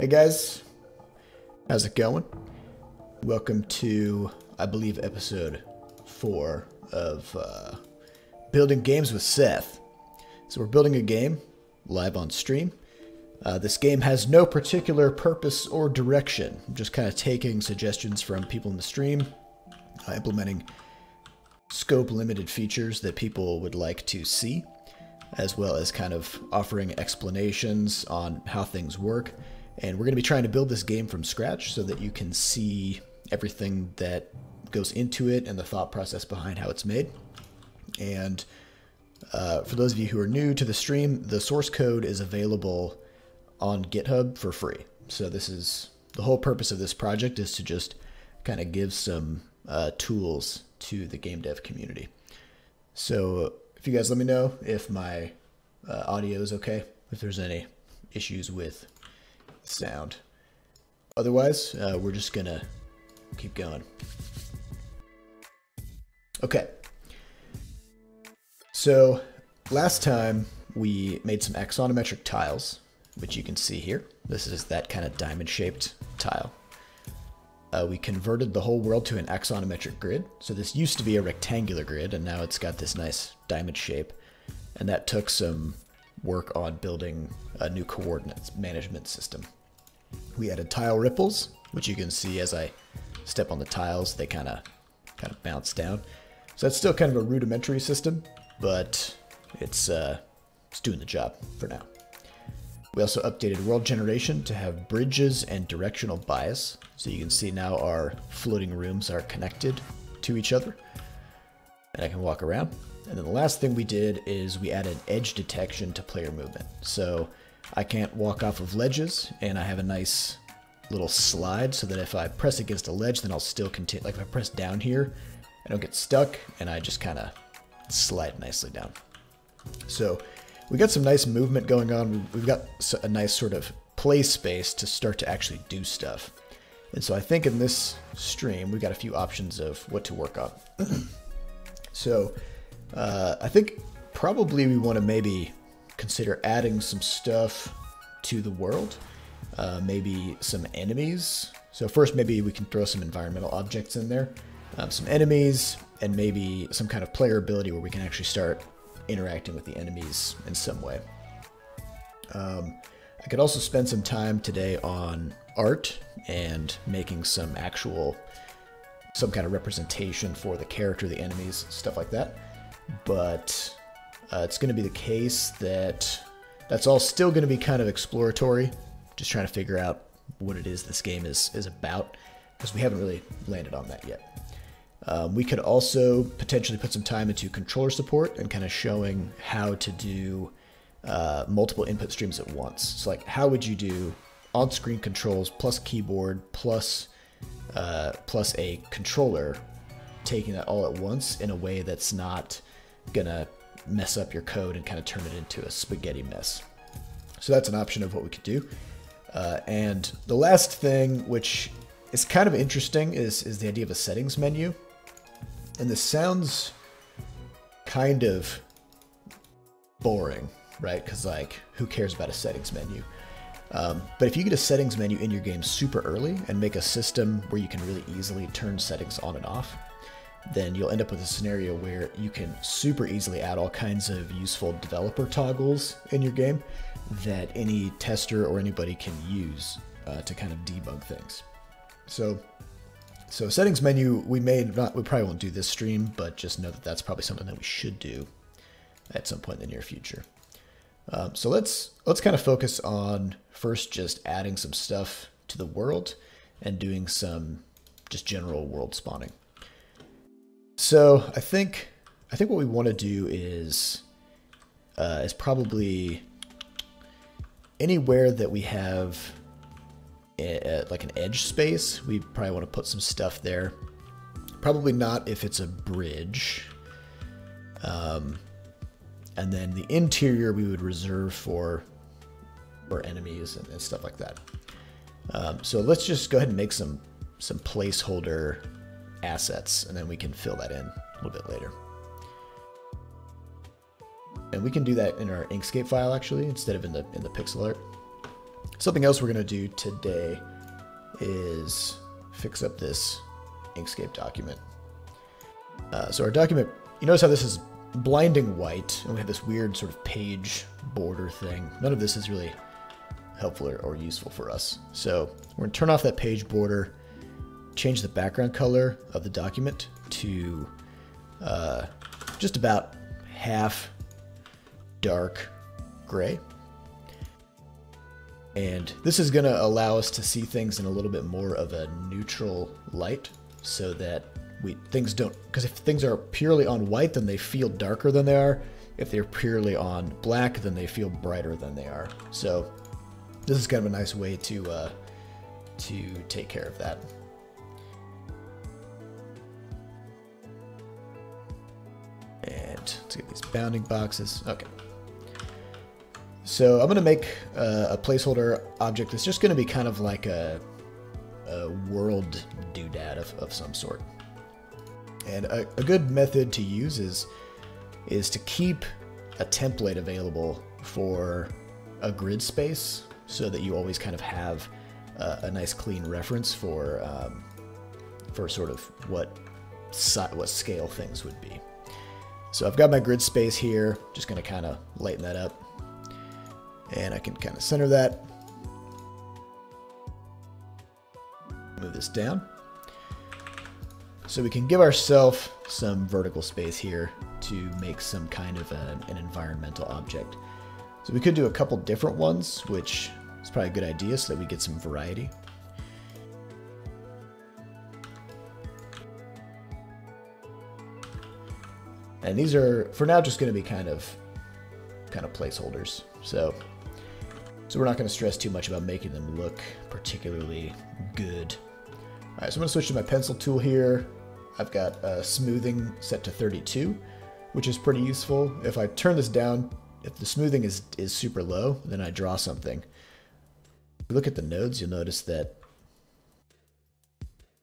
Hey guys, how's it going? Welcome to, I believe, episode four of uh, Building Games with Seth. So we're building a game live on stream. Uh, this game has no particular purpose or direction. I'm just kind of taking suggestions from people in the stream, uh, implementing scope limited features that people would like to see, as well as kind of offering explanations on how things work. And we're going to be trying to build this game from scratch so that you can see everything that goes into it and the thought process behind how it's made. And uh, for those of you who are new to the stream, the source code is available on GitHub for free. So this is the whole purpose of this project is to just kind of give some uh, tools to the game dev community. So if you guys let me know if my uh, audio is okay, if there's any issues with sound. Otherwise, uh, we're just gonna keep going. Okay. So last time we made some axonometric tiles, which you can see here. This is that kind of diamond shaped tile. Uh, we converted the whole world to an axonometric grid. So this used to be a rectangular grid, and now it's got this nice diamond shape. And that took some work on building a new coordinates management system. We added tile ripples, which you can see as I step on the tiles, they kind of kind of bounce down. So that's still kind of a rudimentary system, but it's uh, it's doing the job for now. We also updated world generation to have bridges and directional bias. So you can see now our floating rooms are connected to each other. And I can walk around. And then the last thing we did is we added edge detection to player movement. So I can't walk off of ledges, and I have a nice little slide so that if I press against a ledge, then I'll still continue. Like if I press down here, I don't get stuck, and I just kind of slide nicely down. So we got some nice movement going on. We've got a nice sort of play space to start to actually do stuff. And so I think in this stream, we've got a few options of what to work on. so uh, I think probably we want to maybe consider adding some stuff to the world. Uh, maybe some enemies. So first, maybe we can throw some environmental objects in there, um, some enemies, and maybe some kind of player ability where we can actually start interacting with the enemies in some way. Um, I could also spend some time today on art and making some actual, some kind of representation for the character, the enemies, stuff like that. But uh, it's going to be the case that that's all still going to be kind of exploratory, just trying to figure out what it is this game is, is about, because we haven't really landed on that yet. Um, we could also potentially put some time into controller support and kind of showing how to do uh, multiple input streams at once. So like how would you do on-screen controls plus keyboard plus uh, plus a controller taking that all at once in a way that's not gonna mess up your code and kind of turn it into a spaghetti mess. So that's an option of what we could do. Uh, and the last thing, which is kind of interesting, is, is the idea of a settings menu. And this sounds kind of boring, right? Because, like, who cares about a settings menu? Um, but if you get a settings menu in your game super early and make a system where you can really easily turn settings on and off, then you'll end up with a scenario where you can super easily add all kinds of useful developer toggles in your game that any tester or anybody can use uh, to kind of debug things. So so settings menu, we may not, we probably won't do this stream, but just know that that's probably something that we should do at some point in the near future. Um, so let's let's kind of focus on first just adding some stuff to the world and doing some just general world spawning. So I think I think what we want to do is uh, is probably anywhere that we have a, like an edge space, we probably want to put some stuff there. Probably not if it's a bridge. Um, and then the interior we would reserve for for enemies and, and stuff like that. Um, so let's just go ahead and make some some placeholder assets, and then we can fill that in a little bit later. And we can do that in our Inkscape file actually, instead of in the in the pixel art. Something else we're going to do today is fix up this Inkscape document. Uh, so our document, you notice how this is blinding white, and we have this weird sort of page border thing. None of this is really helpful or, or useful for us. So we're going to turn off that page border, change the background color of the document to uh, just about half dark gray. And this is going to allow us to see things in a little bit more of a neutral light so that we things don't because if things are purely on white then they feel darker than they are. If they're purely on black then they feel brighter than they are. So this is kind of a nice way to uh, to take care of that let's get these bounding boxes okay so I'm going to make uh, a placeholder object that's just going to be kind of like a, a world doodad of, of some sort. And a, a, good method to use is, is to keep a template available for a grid space so that you always kind of have a, a nice clean reference for, um, for sort of what, what scale things would be. So I've got my grid space here, just to kind of lighten that up. And I can kind of center that. Move this down. So we can give ourselves some vertical space here to make some kind of a, an environmental object. So we could do a couple different ones, which is probably a good idea so that we get some variety. And these are, for now, just going to be kind of, kind of placeholders. So so we're not going to stress too much about making them look particularly good. All right, so I'm going to switch to my pencil tool here. I've got uh, smoothing set to 32, which is pretty useful. If I turn this down, if the smoothing is, is super low, then I draw something. If you look at the nodes, you'll notice that,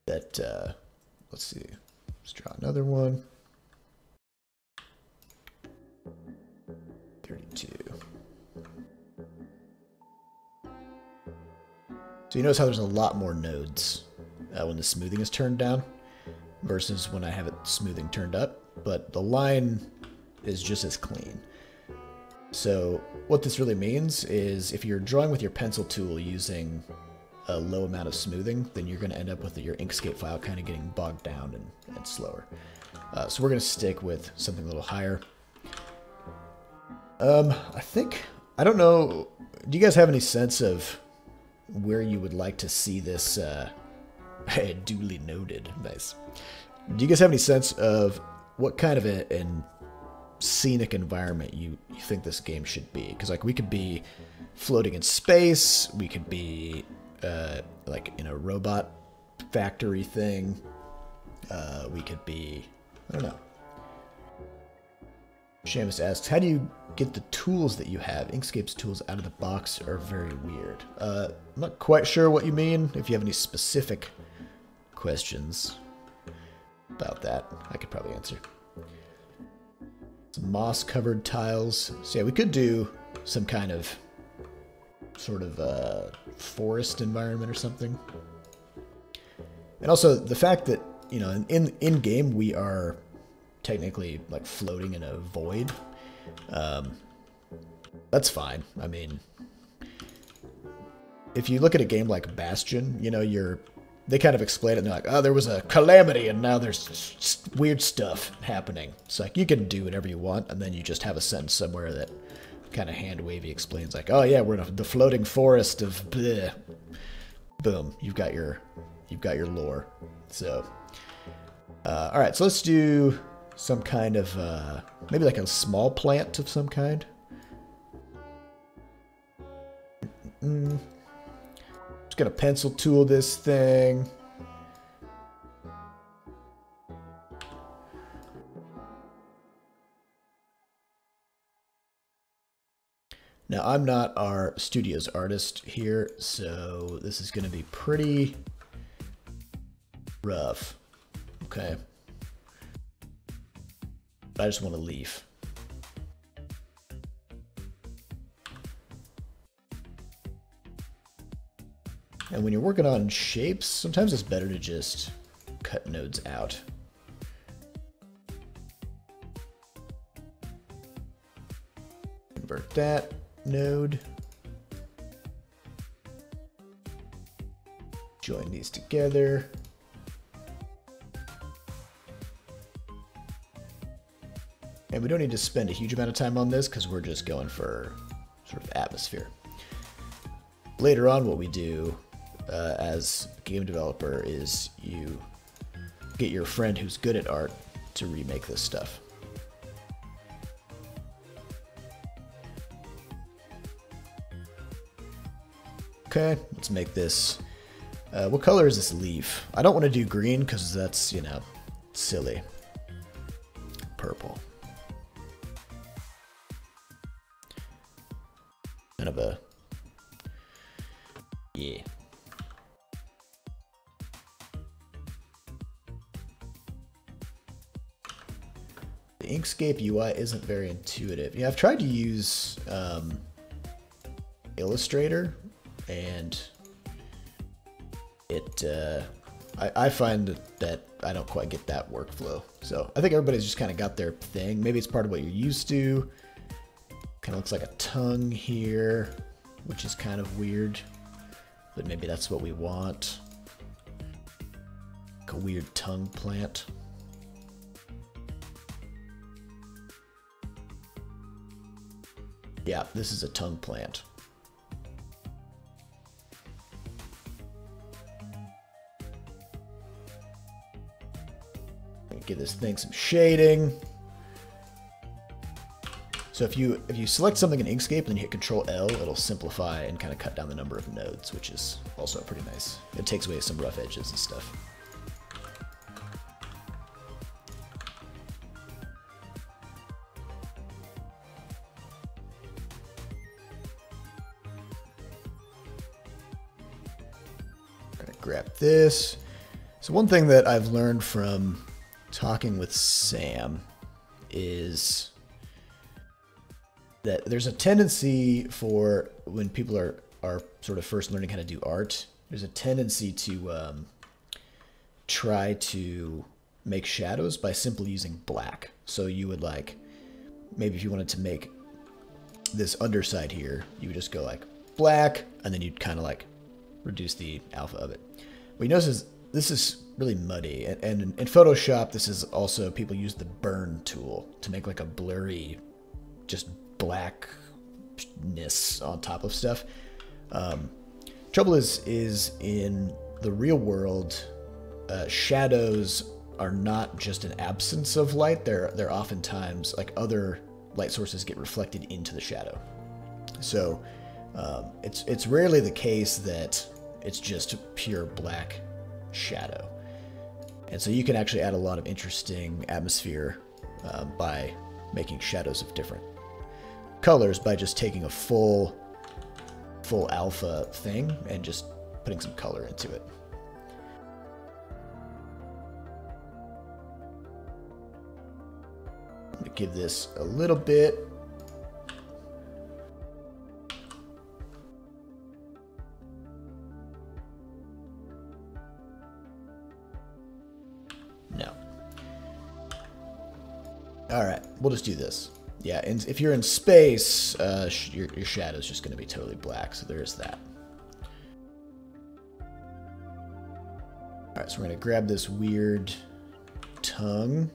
that uh, let's see, let's draw another one. 32. So you notice how there's a lot more nodes uh, when the smoothing is turned down versus when I have it smoothing turned up, but the line is just as clean. So what this really means is if you're drawing with your pencil tool using a low amount of smoothing, then you're going to end up with your Inkscape file kind of getting bogged down and, and slower. Uh, so we're going to stick with something a little higher. Um, I think, I don't know, do you guys have any sense of where you would like to see this uh, duly noted. Nice. Do you guys have any sense of what kind of a, an scenic environment you, you think this game should be? Because like we could be floating in space, we could be uh, like in a robot factory thing, uh, we could be I don't know. Shamus asks, how do you get the tools that you have? Inkscape's tools out of the box are very weird. Uh, I'm not quite sure what you mean. If you have any specific questions about that, I could probably answer. Some moss-covered tiles. So yeah, we could do some kind of sort of uh, forest environment or something. And also the fact that, you know, in in-game we are technically like floating in a void. Um, that's fine. I mean, if you look at a game like Bastion, you know, you're they kind of explain it and they're like, oh, there was a calamity and now there's weird stuff happening. It's like you can do whatever you want and then you just have a sentence somewhere that kind of hand wavy explains like, oh yeah, we're in the floating forest of bleh. Boom, you've got your you've got your lore. So, uh, all right, so let's do some kind of, uh, maybe like a small plant of some kind. Mm. Just gonna pencil tool this thing. Now, I'm not our studio's artist here, so this is going to be pretty rough. Okay. I just want to leave. And when you're working on shapes, sometimes it's better to just cut nodes out. Convert that node. Join these together. And we don't need to spend a huge amount of time on this because we're just going for sort of atmosphere. Later on, what we do uh, as game developer is you get your friend who's good at art to remake this stuff. Okay, let's make this. Uh, what color is this leaf? I don't want to do green because that's, you know, silly. Purple. A. Yeah. The Inkscape UI isn't very intuitive. Yeah, I've tried to use um, Illustrator, and it uh, I, I find that I don't quite get that workflow. So I think everybody's just kind of got their thing. Maybe it's part of what you're used to. Kind of looks like a tongue here, which is kind of weird, but maybe that's what we want. Like a weird tongue plant. Yeah, this is a tongue plant. Give this thing some shading. So if you if you select something in Inkscape and then you hit Control L, it'll simplify and kind of cut down the number of nodes, which is also pretty nice. It takes away some rough edges and stuff. grab this. So one thing that I've learned from talking with Sam is that there's a tendency for when people are are sort of first learning how to do art, there's a tendency to um, try to make shadows by simply using black. So you would like, maybe if you wanted to make this underside here, you would just go like black, and then you'd kind of like reduce the alpha of it. What you notice is this is really muddy, and, and in Photoshop, this is also, people use the burn tool to make like a blurry, just blackness on top of stuff. Um, trouble is, is in the real world, uh, shadows are not just an absence of light. They're they're oftentimes like other light sources get reflected into the shadow. So um, it's it's rarely the case that it's just pure black shadow. And so you can actually add a lot of interesting atmosphere uh, by making shadows of different colors by just taking a full full alpha thing and just putting some color into it. Give this a little bit No. All right, we'll just do this. Yeah, and if you're in space, uh, your, your shadow's just going to be totally black, so there's that. All right, so we're going to grab this weird tongue.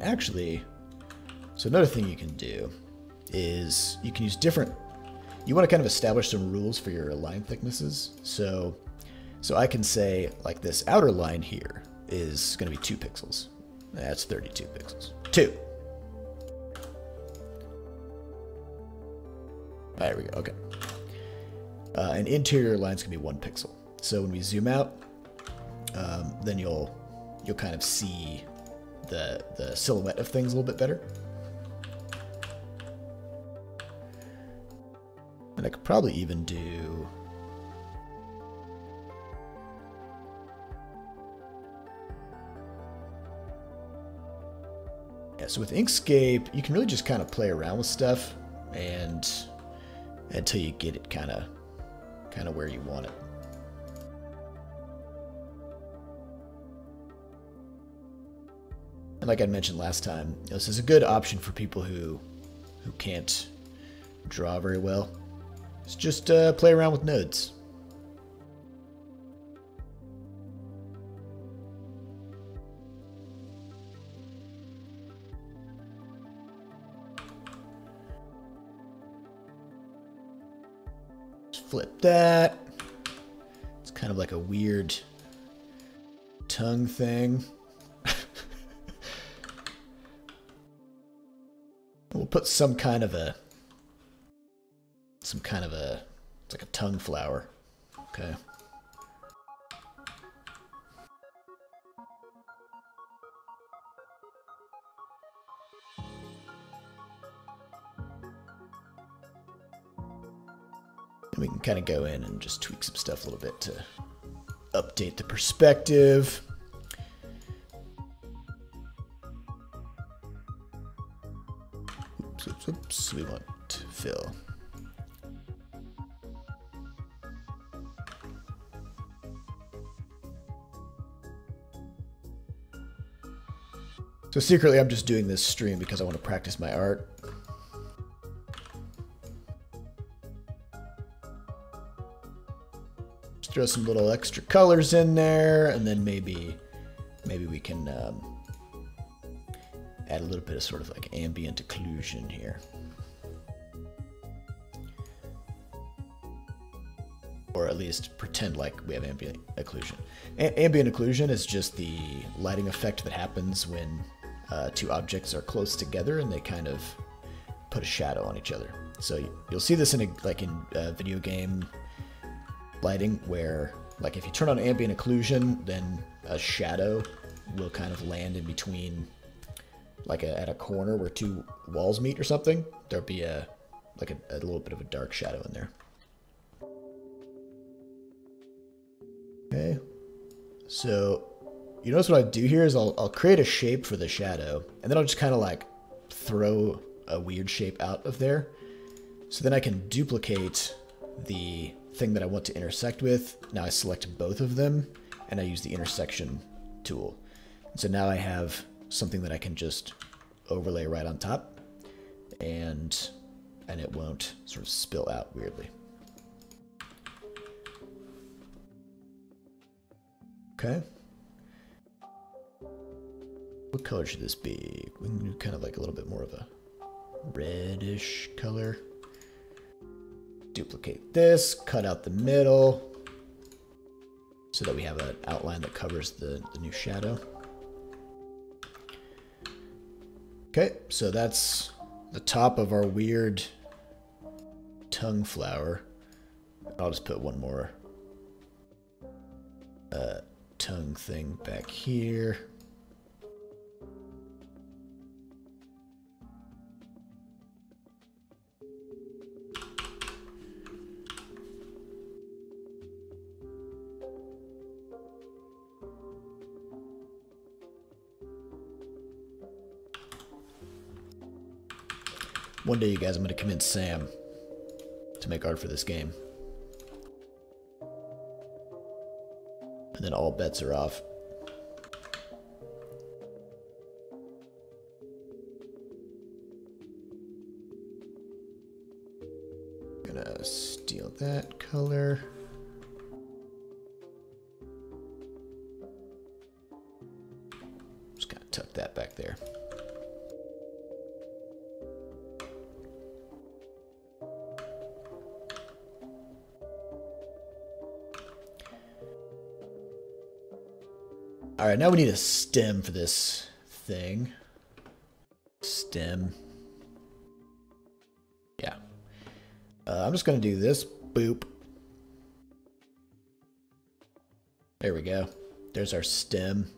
Actually, so another thing you can do is you can use different, you want to kind of establish some rules for your line thicknesses. So so I can say, like, this outer line here is going to be 2 pixels. That's 32 pixels. 2. There we go, okay. Uh, and interior lines can be 1 pixel. So when we zoom out, um, then you'll you'll kind of see the, the silhouette of things a little bit better. And I could probably even do so with Inkscape, you can really just kind of play around with stuff and until you get it kind of kind of where you want it. And like I mentioned last time, this is a good option for people who who can't draw very well. It's just uh, play around with nodes. Flip that. It's kind of like a weird tongue thing. we'll put some kind of a some kind of a it's like a tongue flower. Okay. Kind of go in and just tweak some stuff a little bit to update the perspective. Oops, oops, oops. We want to fill. So secretly, I'm just doing this stream because I want to practice my art. Throw some little extra colors in there, and then maybe maybe we can um, add a little bit of sort of like ambient occlusion here. Or at least pretend like we have ambient occlusion. A ambient occlusion is just the lighting effect that happens when uh, two objects are close together and they kind of put a shadow on each other. So you'll see this in a, like in a video game lighting where like if you turn on ambient occlusion, then a shadow will kind of land in between like a, at a corner where two walls meet or something. There'll be a like a, a little bit of a dark shadow in there. Okay. So you notice what I do here is I'll, I'll create a shape for the shadow and then I'll just kind of like throw a weird shape out of there. So then I can duplicate the thing that I want to intersect with. Now I select both of them and I use the intersection tool. So now I have something that I can just overlay right on top and and it won't sort of spill out weirdly. Okay. What color should this be? We can do kind of like a little bit more of a reddish color duplicate this, cut out the middle, so that we have an outline that covers the, the new shadow. Okay, so that's the top of our weird tongue flower. I'll just put one more uh, tongue thing back here. One day, you guys, I'm going to convince Sam to make art for this game. And then all bets are off. Gonna steal that color. Now we need a stem for this thing. Stem. Yeah. Uh, I'm just going to do this. Boop. There we go. There's our stem.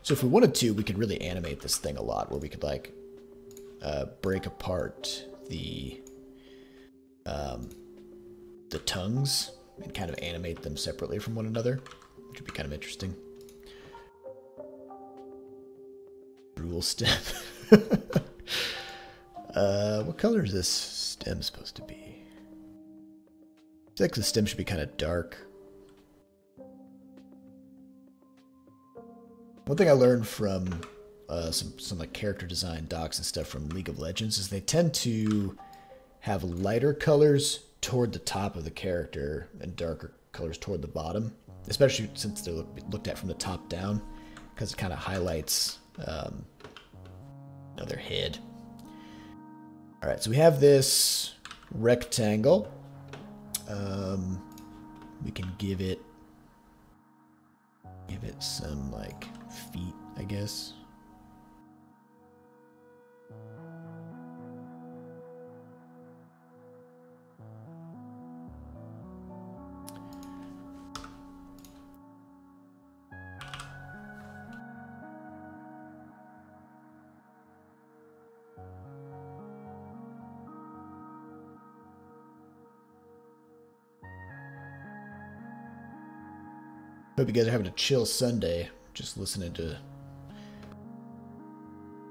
So if we wanted to, we could really animate this thing a lot, where we could like uh, break apart the um, the tongues and kind of animate them separately from one another, which would be kind of interesting. Rule stem. uh, what color is this stem supposed to be? I think the stem should be kind of dark. One thing I learned from uh, some some like character design docs and stuff from League of Legends is they tend to have lighter colors toward the top of the character and darker colors toward the bottom, especially since they're looked at from the top down, because it kind of highlights um, you know, their head. All right, so we have this rectangle. Um, we can give it give it some like feet, I guess. Hope you guys are having a chill Sunday, just listening to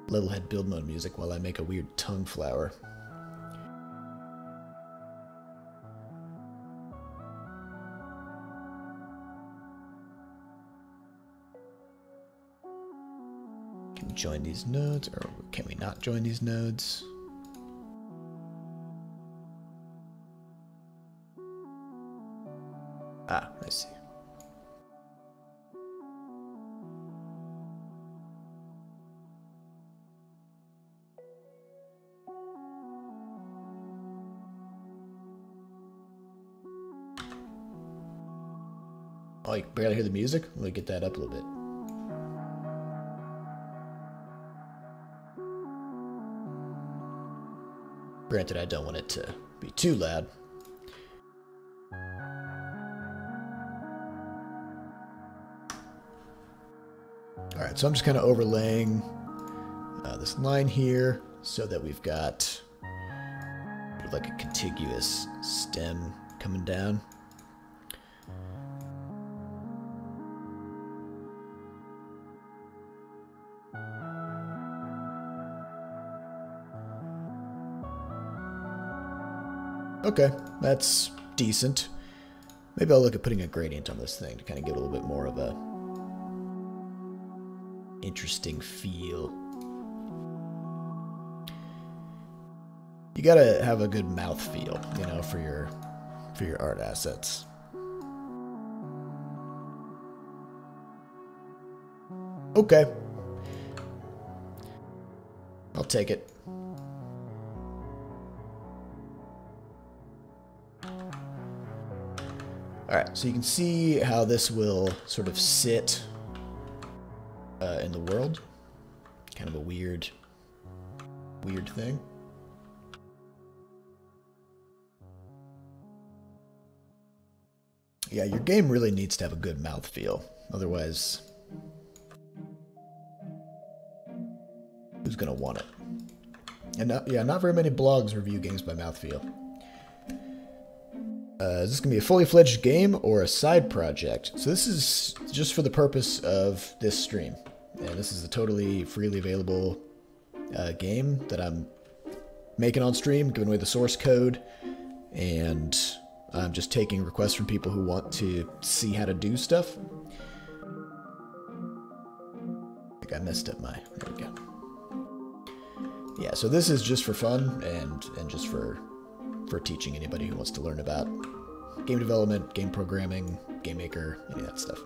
Levelhead build mode music while I make a weird tongue flower. Can we join these nodes, or can we not join these nodes? Barely hear the music? Let me get that up a little bit. Granted, I don't want it to be too loud. Alright, so I'm just kind of overlaying uh, this line here so that we've got like a contiguous stem coming down. Okay, that's decent. Maybe I'll look at putting a gradient on this thing to kind of give it a little bit more of a interesting feel. You gotta have a good mouth feel, you know, for your for your art assets. Okay. I'll take it. Alright, so you can see how this will sort of sit uh, in the world. Kind of a weird, weird thing. Yeah, your game really needs to have a good mouth feel. Otherwise, who's going to want it? And not, yeah, not very many blogs review games by mouthfeel. Uh, is this going to be a fully fledged game or a side project? So this is just for the purpose of this stream. And this is a totally freely available uh, game that I'm making on stream, giving away the source code. And I'm just taking requests from people who want to see how to do stuff. I think I messed up my... There we go. Yeah, so this is just for fun and, and just for for teaching anybody who wants to learn about game development, game programming, game maker, any of that stuff.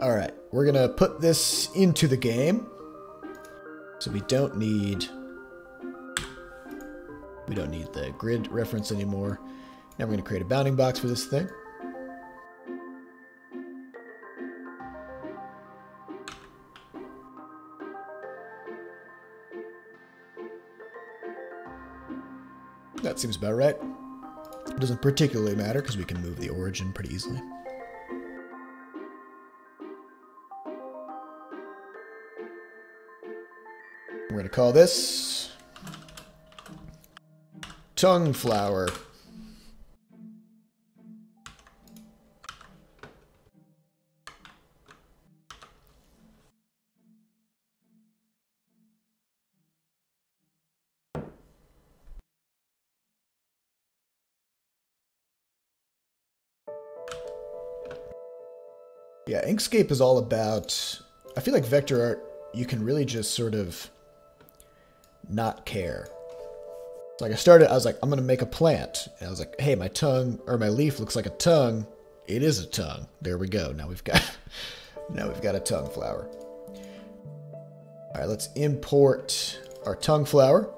All right, we're gonna put this into the game. So we don't need we don't need the grid reference anymore. Now we're gonna create a bounding box for this thing. That seems about right. It doesn't particularly matter because we can move the origin pretty easily. We're going to call this tongue flower. Yeah, Inkscape is all about... I feel like vector art, you can really just sort of not care. Like I started, I was like, I'm going to make a plant. And I was like, hey, my tongue, or my leaf looks like a tongue. It is a tongue. There we go. Now we've got, now we've got a tongue flower. All right, let's import our tongue flower.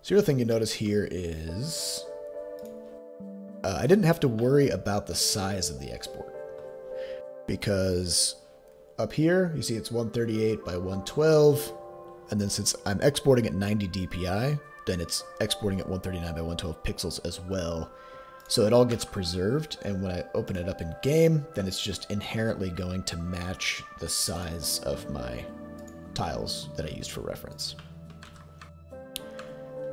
So the other thing you notice here is uh, I didn't have to worry about the size of the export because up here you see it's 138 by 112 and then since I'm exporting at 90 dpi then it's exporting at 139 by 112 pixels as well so it all gets preserved and when I open it up in game then it's just inherently going to match the size of my tiles that I used for reference.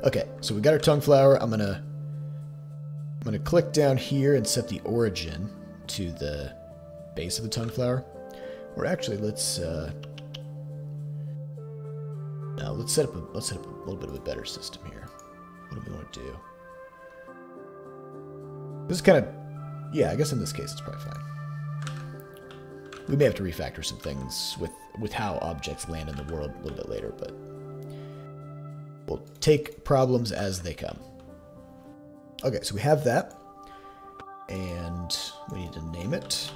Okay, so we got our tongue flower. I'm gonna I'm gonna click down here and set the origin to the base of the tongue flower. Or actually, let's uh, now let's set up a let's set up a little bit of a better system here. What do we want to do? This is kind of yeah. I guess in this case it's probably fine. We may have to refactor some things with with how objects land in the world a little bit later, but We'll take problems as they come. Okay, so we have that. And we need to name it.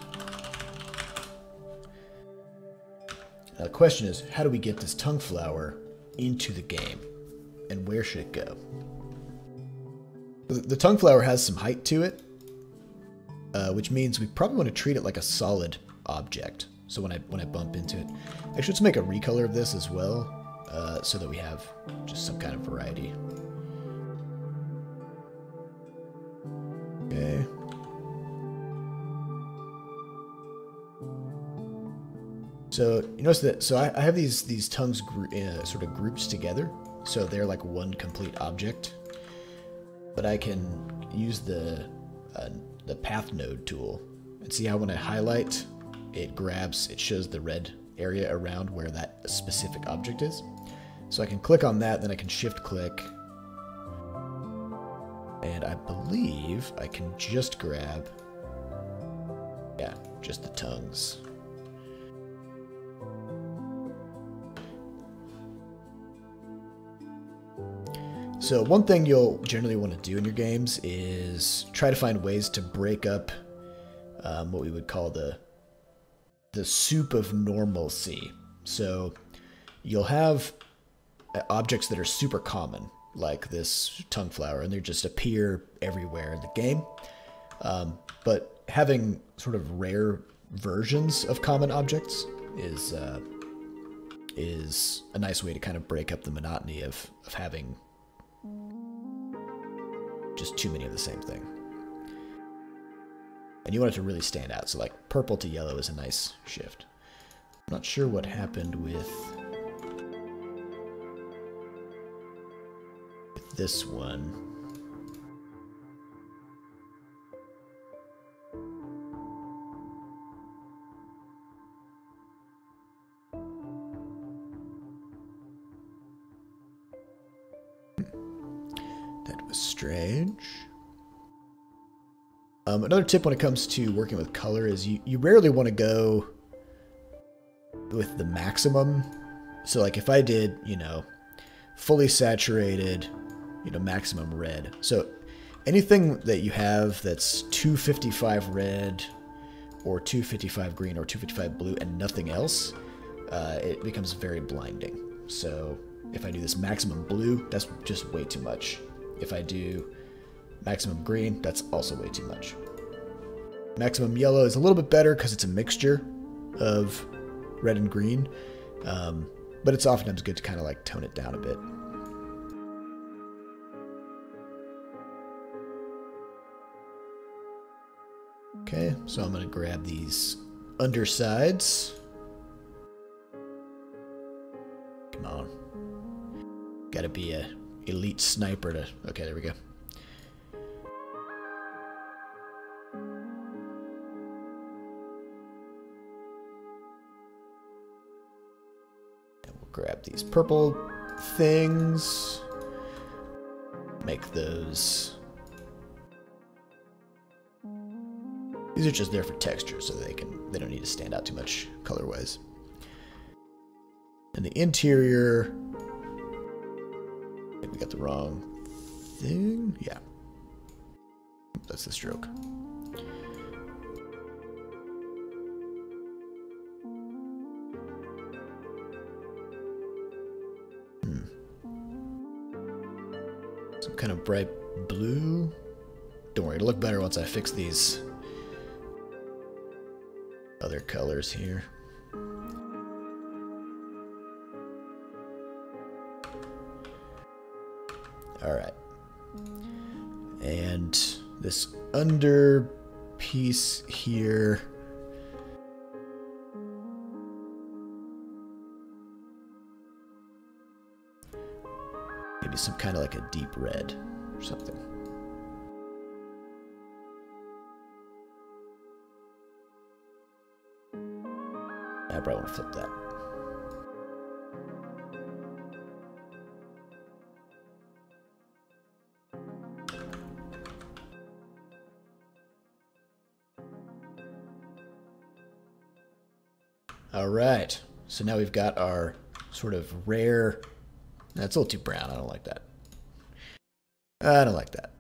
Now the question is, how do we get this tongue flower into the game? And where should it go? The tongue flower has some height to it, uh, which means we probably want to treat it like a solid object. So when I when I bump into it, actually let's make a recolor of this as well uh, so that we have just some kind of variety. Okay. So you notice that. So I, I have these these tongues uh, sort of grouped together, so they're like one complete object. But I can use the uh, the path node tool and see how when I highlight, it grabs, it shows the red area around where that specific object is. So I can click on that, then I can shift click. And I believe I can just grab, yeah, just the tongues. So one thing you'll generally want to do in your games is try to find ways to break up um, what we would call the the soup of normalcy. So you'll have objects that are super common, like this tongue flower, and they just appear everywhere in the game. Um, but having sort of rare versions of common objects is uh, is a nice way to kind of break up the monotony of, of having just too many of the same thing. And you want it to really stand out. So like purple to yellow is a nice shift. I'm not sure what happened with this one. Strange. Um, another tip when it comes to working with color is you, you rarely want to go with the maximum. So like if I did, you know, fully saturated you know, maximum red. So anything that you have that's 255 red or 255 green or 255 blue and nothing else, uh, it becomes very blinding. So if I do this maximum blue, that's just way too much. If I do maximum green, that's also way too much. Maximum yellow is a little bit better because it's a mixture of red and green, um, but it's oftentimes good to kind of like tone it down a bit. Okay, so I'm going to grab these undersides. Come on. Gotta be a elite sniper to... Okay, there we go. And we'll grab these purple things. Make those These are just there for texture, so they can they don't need to stand out too much color-wise. And the interior, we got the wrong thing. Yeah, that's the stroke. Hmm. Some kind of bright blue. Don't worry, it'll look better once I fix these other colors here. All right. And this under piece here. Maybe some kind of like a deep red or something. I probably want to flip that. All right, so now we've got our sort of rare, that's a little too brown, I don't like that. I don't like that.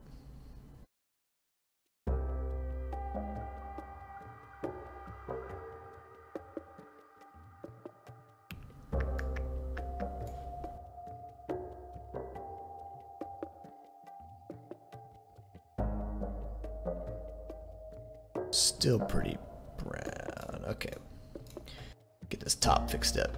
Still pretty brown. Okay. Get fixed up.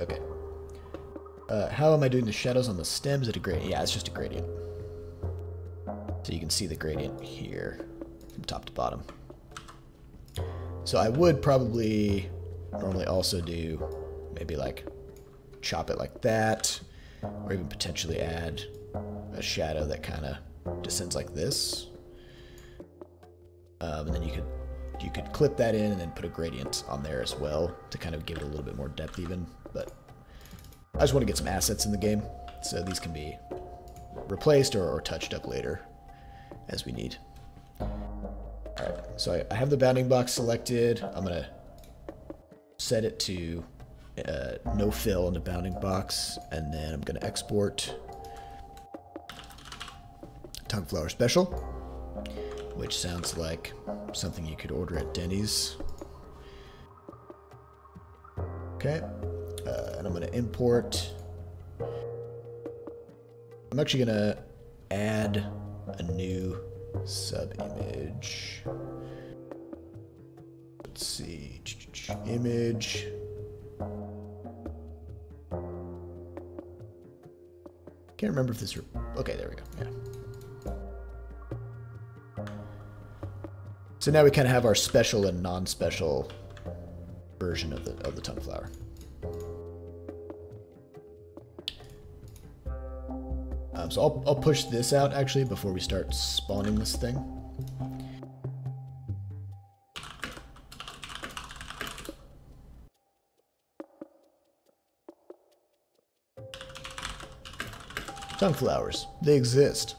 Okay. Uh, how am I doing the shadows on the stems at a gradient? Yeah, it's just a gradient. So you can see the gradient here from top to bottom. So I would probably normally also do maybe like chop it like that, or even potentially add a shadow that kind of descends like this. Um, and then you could you could clip that in and then put a gradient on there as well to kind of give it a little bit more depth even. But I just want to get some assets in the game, so these can be replaced or, or touched up later as we need. Alright, so I, I have the bounding box selected. I'm going to set it to uh, no fill in the bounding box, and then I'm going to export tongue flower special, which sounds like something you could order at Denny's. Okay, uh, and I'm going to import. I'm actually going to add a new sub image. Let's see, image. Can't remember if this. Okay, there we go. Yeah. So now we kind of have our special and non-special version of the of the tongue flower. Um, so I'll, I'll push this out actually before we start spawning this thing. Tongue flowers, they exist.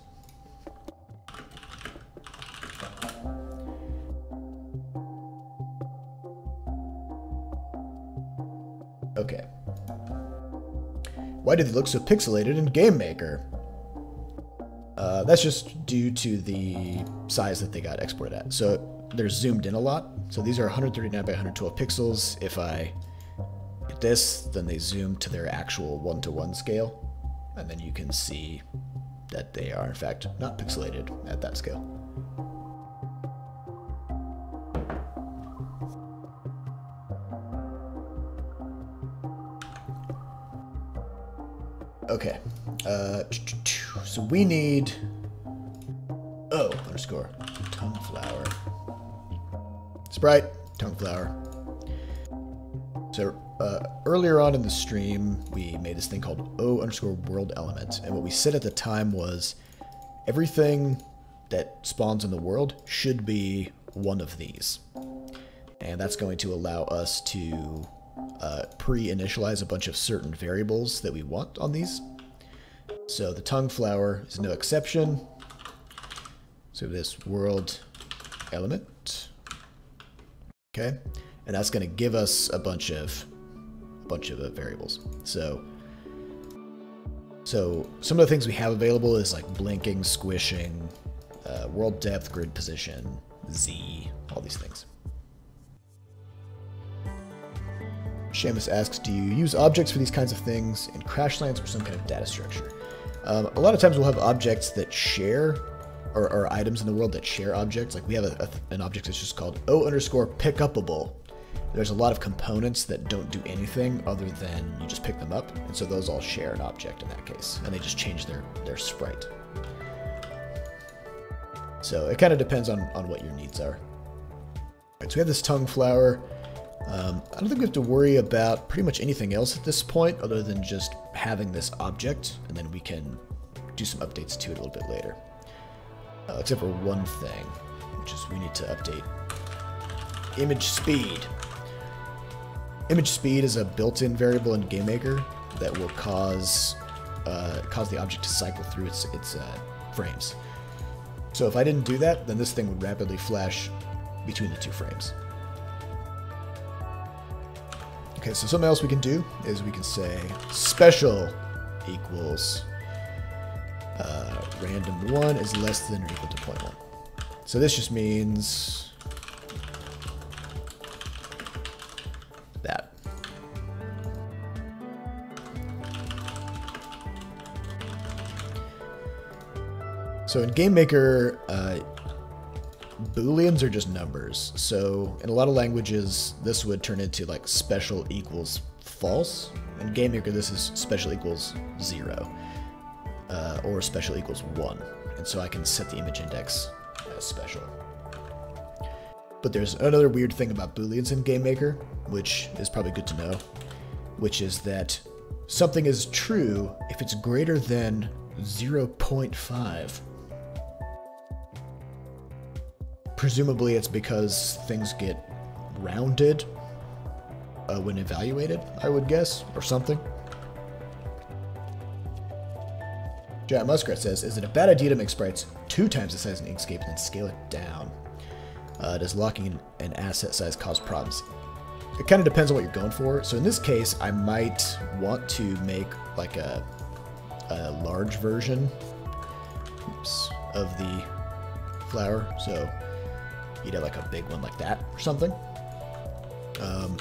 Why do they look so pixelated in Game Maker? Uh, that's just due to the size that they got exported at. So they're zoomed in a lot. So these are 139 by 112 pixels. If I hit this, then they zoom to their actual one-to-one -one scale. And then you can see that they are in fact not pixelated at that scale. Okay. Uh, so we need O underscore tongue flower. Sprite, tongue flower. So uh, earlier on in the stream, we made this thing called O underscore world element. And what we said at the time was everything that spawns in the world should be one of these. And that's going to allow us to uh, pre-initialize a bunch of certain variables that we want on these. So the tongue flower is no exception. So this world element. Okay. And that's going to give us a bunch of a bunch of uh, variables. So so some of the things we have available is like blinking, squishing, uh, world depth, grid position, Z, all these things. Shamus asks, do you use objects for these kinds of things in Crashlands or some kind of data structure? Um, a lot of times we'll have objects that share, or, or, items in the world that share objects. Like we have a, a, an object that's just called O underscore pickupable. There's a lot of components that don't do anything other than you just pick them up, and so those all share an object in that case, and they just change their, their sprite. So it kind of depends on, on what your needs are. Alright, so we have this tongue flower. Um, I don't think we have to worry about pretty much anything else at this point other than just having this object, and then we can do some updates to it a little bit later. Uh, except for one thing, which is we need to update image speed. Image speed is a built-in variable in GameMaker that will cause uh, cause the object to cycle through its, its uh, frames. So if I didn't do that, then this thing would rapidly flash between the two frames. Okay, so something else we can do is we can say special equals uh, random 1 is less than or equal to 0.1. So this just means that. So in GameMaker, uh, Booleans are just numbers. So in a lot of languages, this would turn into like special equals false. In GameMaker, this is special equals zero, uh, or special equals one. And so I can set the image index as special. But there's another weird thing about Booleans in GameMaker, which is probably good to know, which is that something is true if it's greater than 0.5. Presumably it's because things get rounded uh, when evaluated, I would guess, or something. Giant Muskrat says, is it a bad idea to make sprites two times the size in Inkscape and then scale it down? Uh, does locking an asset size cause problems? It kind of depends on what you're going for. So in this case, I might want to make like a, a large version oops, of the flower. So you'd have like a big one like that or something. Um,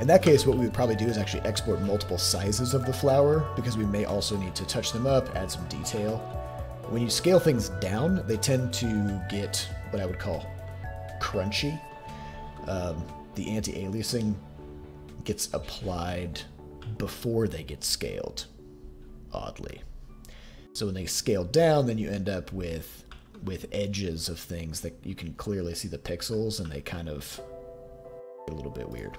in that case, what we would probably do is actually export multiple sizes of the flower because we may also need to touch them up, add some detail. When you scale things down, they tend to get what I would call crunchy. Um, the anti-aliasing gets applied before they get scaled, oddly. So when they scale down, then you end up with with edges of things that you can clearly see the pixels and they kind of a little bit weird.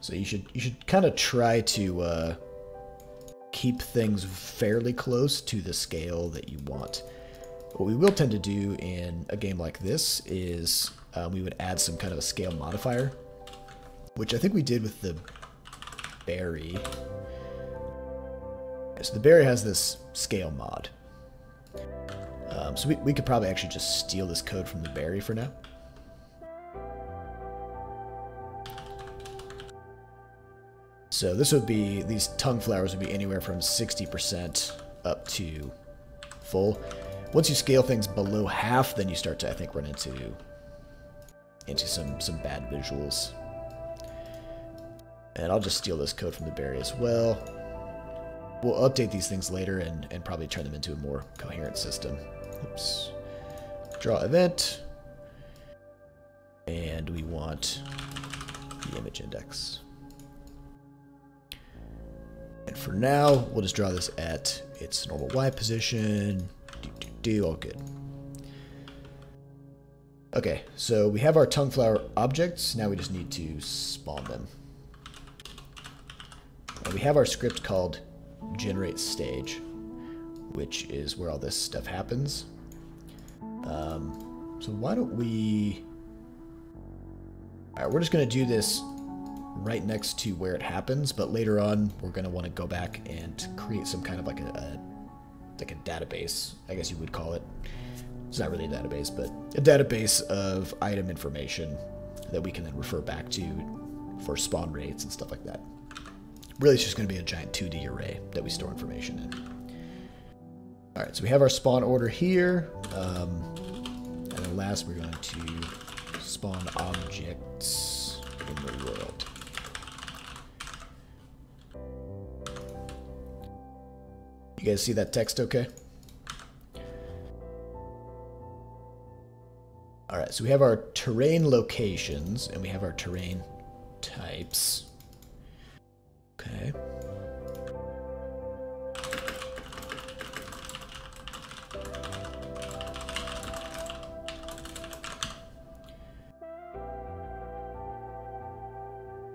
So you should you should kind of try to uh, keep things fairly close to the scale that you want. What we will tend to do in a game like this is um, we would add some kind of a scale modifier, which I think we did with the berry. So the berry has this scale mod. Um, so we, we could probably actually just steal this code from the berry for now. So this would be, these tongue flowers would be anywhere from 60% up to full. Once you scale things below half, then you start to, I think, run into into some, some bad visuals. And I'll just steal this code from the berry as well. We'll update these things later and, and probably turn them into a more coherent system. Oops. Draw event. And we want the image index. And for now, we'll just draw this at its normal Y position. Do, do, do, all good. Okay, so we have our tongue flower objects. Now we just need to spawn them. And we have our script called generate stage which is where all this stuff happens. Um, so why don't we... Alright, we're just going to do this right next to where it happens, but later on we're going to want to go back and create some kind of like a, a like a database, I guess you would call it. It's not really a database, but a database of item information that we can then refer back to for spawn rates and stuff like that. Really, it's just going to be a giant 2D array that we store information in. All right, so we have our spawn order here. Um, and last, we're going to spawn objects in the world. You guys see that text okay? Alright, so we have our terrain locations, and we have our terrain types. Okay.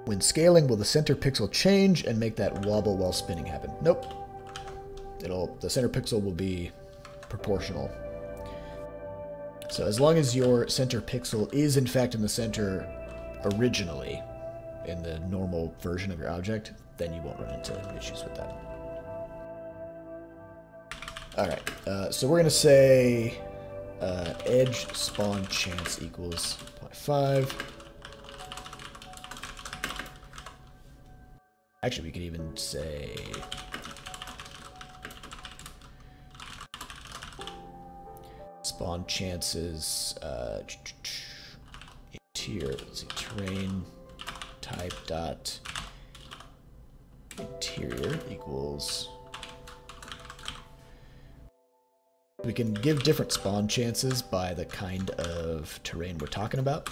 When scaling, will the center pixel change and make that wobble while spinning happen? Nope. It'll the center pixel will be proportional. So as long as your center pixel is in fact in the center originally, in the normal version of your object, then you won't run into issues with that. All right, uh, so we're gonna say uh, edge spawn chance equals 0.5. Actually, we could even say spawn chances uh, interior. Let's see, terrain type dot interior equals. We can give different spawn chances by the kind of terrain we're talking about.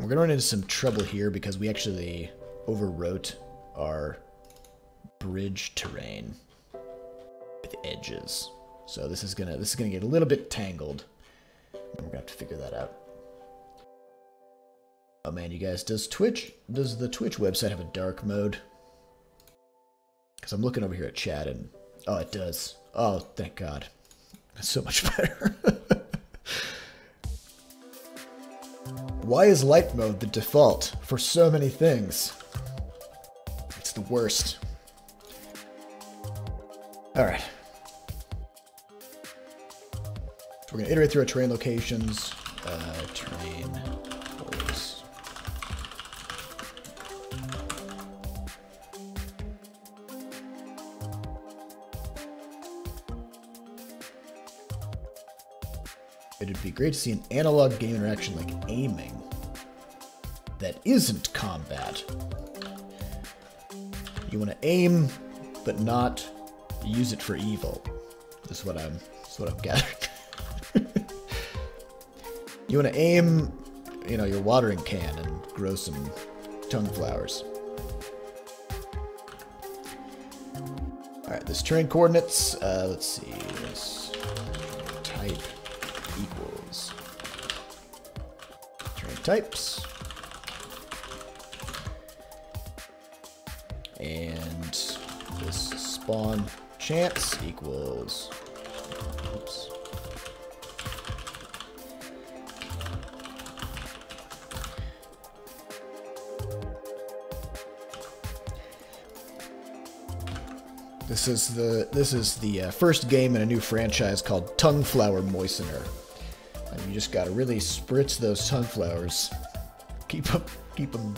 And we're going to run into some trouble here because we actually overwrote our bridge terrain with edges. So this is gonna this is gonna get a little bit tangled. We're gonna have to figure that out. Oh man, you guys, does Twitch does the Twitch website have a dark mode? Because I'm looking over here at chat and oh it does. Oh thank God. That's so much better. Why is light mode the default for so many things? It's the worst. Alright. So we're to iterate through our terrain locations. Uh, terrain holes. It would be great to see an analog game interaction like aiming that isn't combat. You want to aim, but not use it for evil. This is what I'm. This is what I'm gathering. you want to aim, you know, your watering can and grow some tongue flowers. All right, this terrain coordinates. Uh, let's see. This type equals terrain types. Spawn chance equals, oops. This is the this is the uh, first game in a new franchise called Tongue Flower Moistener. And you just gotta really spritz those tongue flowers, keep them keep them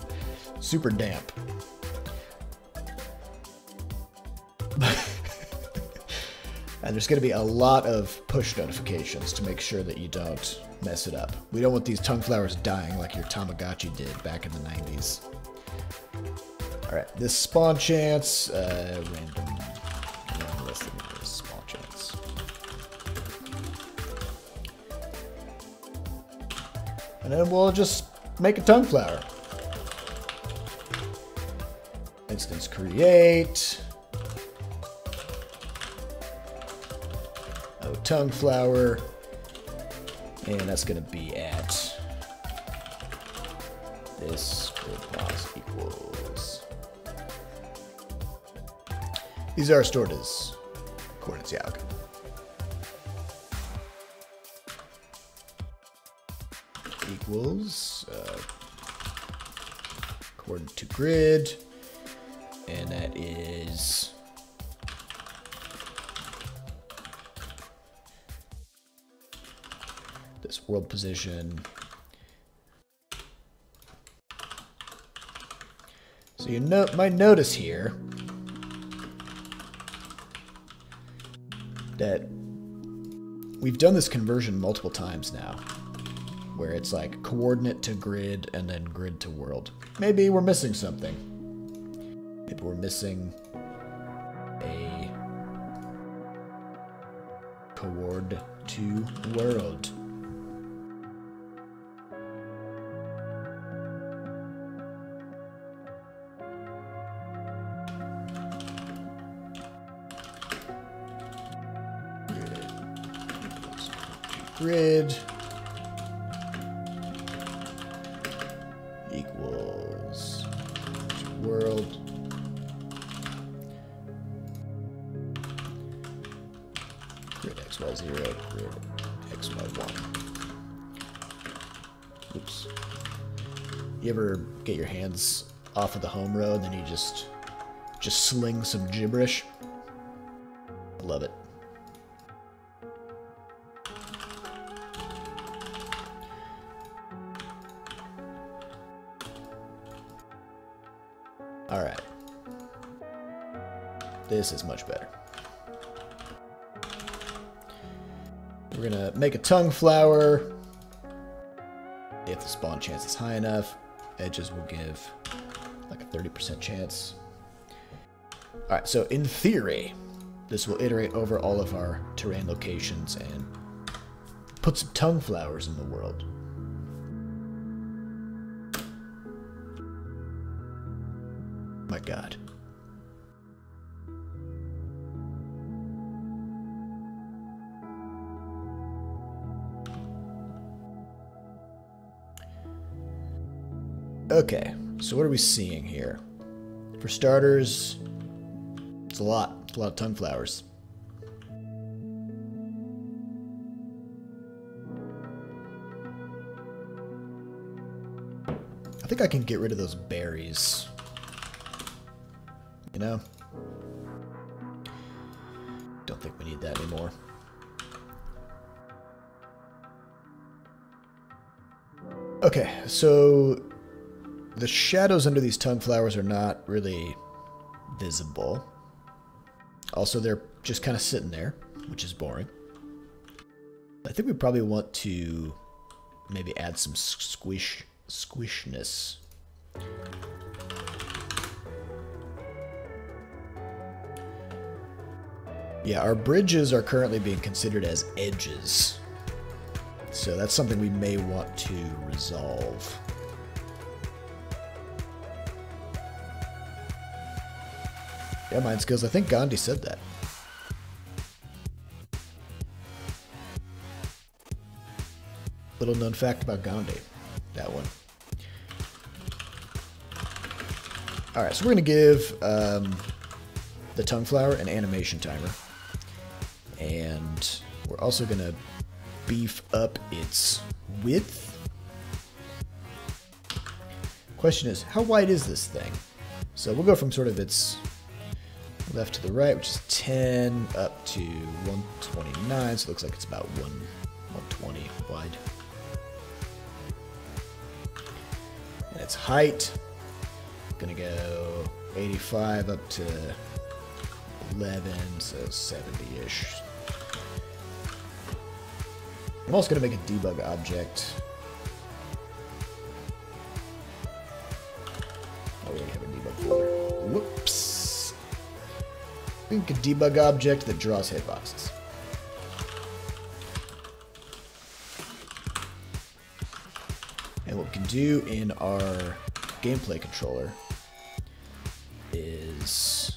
super damp. And there's going to be a lot of push notifications to make sure that you don't mess it up. We don't want these tongue flowers dying like your Tamagotchi did back in the 90s. Alright, this spawn chance, uh, random, random spawn chance. And then we'll just make a tongue flower. Instance create. Tongue flower. And that's going to be at this box equals. These are stored as coordinates, yeah, okay. equals uh, coordinate to grid, position. So you might notice here that we've done this conversion multiple times now, where it's like coordinate to grid and then grid to world. Maybe we're missing something. Maybe we're missing a coord to world. Grid equals world. Grid xy0 grid xy1 oops. You ever get your hands off of the home row and then you just just sling some gibberish? Love it This is much better. We're gonna make a tongue flower. If the spawn chance is high enough, edges will give like a 30% chance. Alright, so in theory, this will iterate over all of our terrain locations and put some tongue flowers in the world. Okay, so what are we seeing here? For starters, it's a lot. It's a lot of tongue flowers. I think I can get rid of those berries. You know? Don't think we need that anymore. Okay, so the shadows under these tongue flowers are not really visible. Also, they're just kind of sitting there, which is boring. I think we probably want to maybe add some squish squishness. Yeah, our bridges are currently being considered as edges. So that's something we may want to resolve. Yeah, mine skills. I think Gandhi said that. Little known fact about Gandhi. That one. Alright, so we're going to give um, the tongue flower an animation timer. And we're also going to beef up its width. Question is, how wide is this thing? So we'll go from sort of its left to the right, which is 10, up to 129, so it looks like it's about 1, 120 wide. And its height, gonna go 85 up to 11, so 70-ish. I'm also gonna make a debug object. Think a debug object that draws hitboxes. And what we can do in our gameplay controller is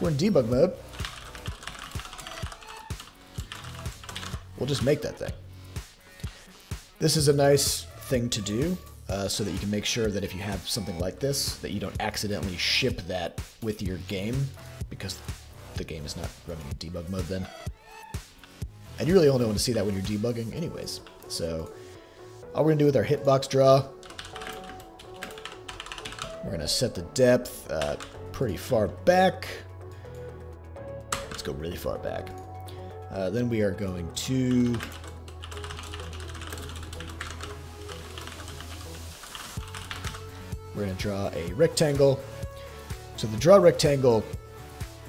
we're in debug mode. We'll just make that thing. This is a nice thing to do uh, so that you can make sure that if you have something like this, that you don't accidentally ship that with your game because the game is not running in debug mode then. And you really only want to see that when you're debugging anyways. So all we're going to do with our hitbox draw, we're going to set the depth uh, pretty far back. Let's go really far back. Uh, then we are going to we're going to draw a rectangle. So the draw rectangle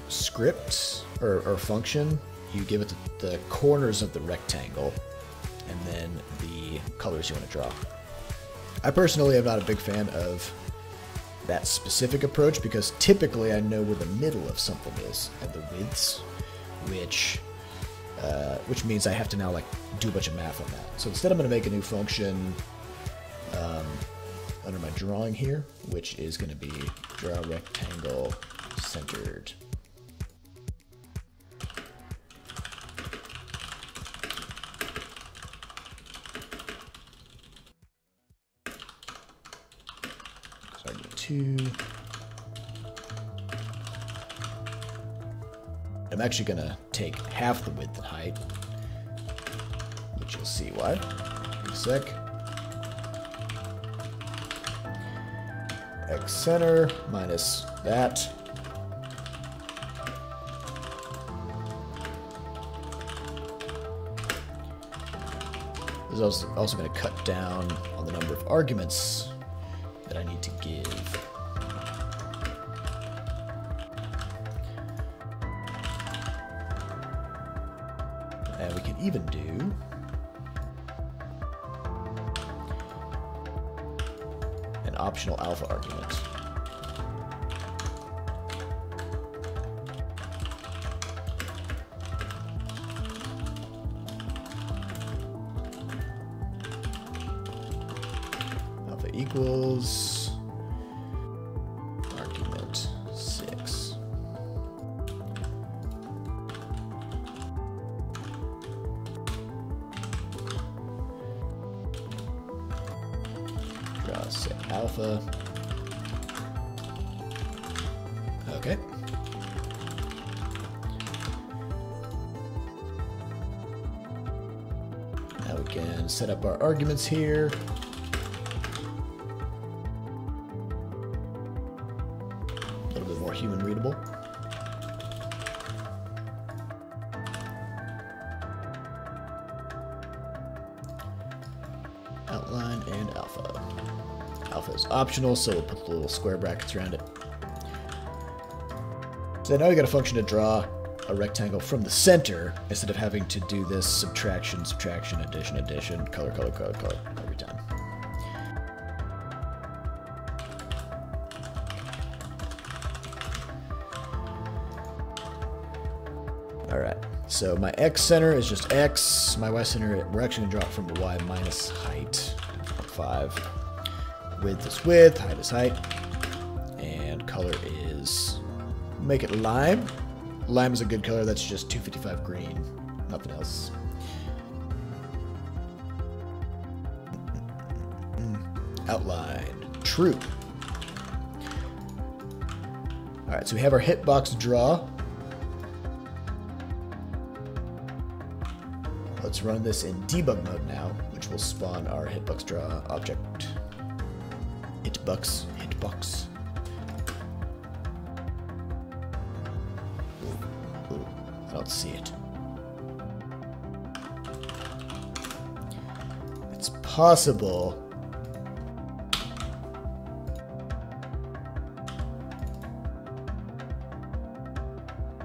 script or, or function, you give it the, the corners of the rectangle and then the colors you want to draw. I personally am not a big fan of that specific approach because typically I know where the middle of something is and the widths, which uh, which means I have to now like do a bunch of math on that. So instead I'm going to make a new function um, under my drawing here, which is going to be draw rectangle centered. So I get two. I'm actually going to take half the width and height, which you'll see why in a sec. X center minus that. This is also, also going to cut down on the number of arguments that I need to give. And we can even do up little bit more human readable. Outline and alpha. Alpha is optional, so we'll put the little square brackets around it. So now we got a function to draw a rectangle from the center instead of having to do this subtraction, subtraction, addition, addition, color, color, color, color every time. Alright, so my x center is just x. My y center, we're actually to draw it from the y minus height, 5. Width is width, height is height. And color is, make it lime. Lime is a good color, that's just 255 green, nothing else. Outline, true. Alright, so we have our hitbox draw. Let's run this in debug mode now, which will spawn our hitbox draw object. Hitbox, hitbox. Possible.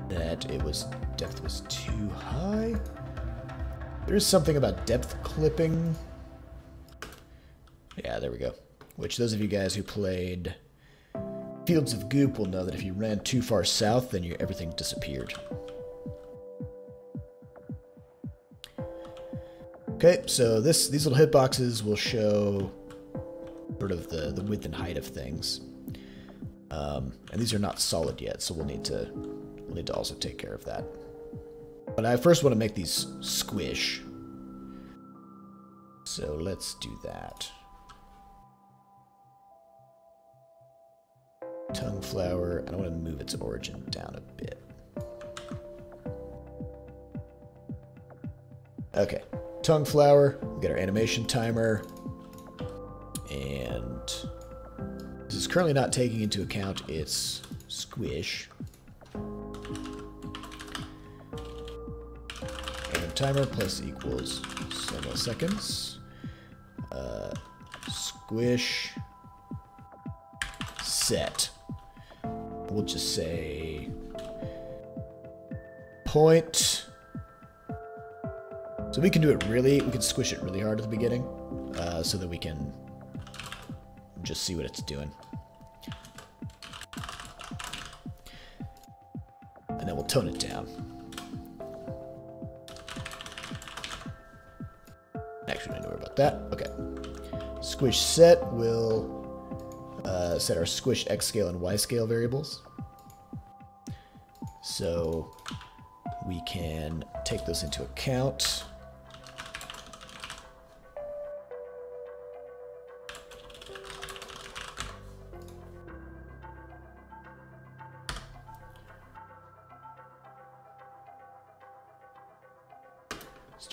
That it was depth was too high. There's something about depth clipping. Yeah, there we go. Which those of you guys who played Fields of Goop will know that if you ran too far south, then you, everything disappeared. Okay, so this these little hitboxes will show sort of the, the width and height of things. Um, and these are not solid yet, so we'll need to we'll need to also take care of that. But I first want to make these squish. So let's do that. Tongue flower, and I want to move its origin down a bit. Okay, tongue flower. We got our animation timer, and this is currently not taking into account its squish. Anim timer plus equals seconds. Uh, squish set. We'll just say point. So we can do it really, we can squish it really hard at the beginning uh, so that we can just see what it's doing. And then we'll tone it down. Actually, I don't know about that. Okay. Squish set will uh, set our squish x scale and y scale variables. So we can take those into account.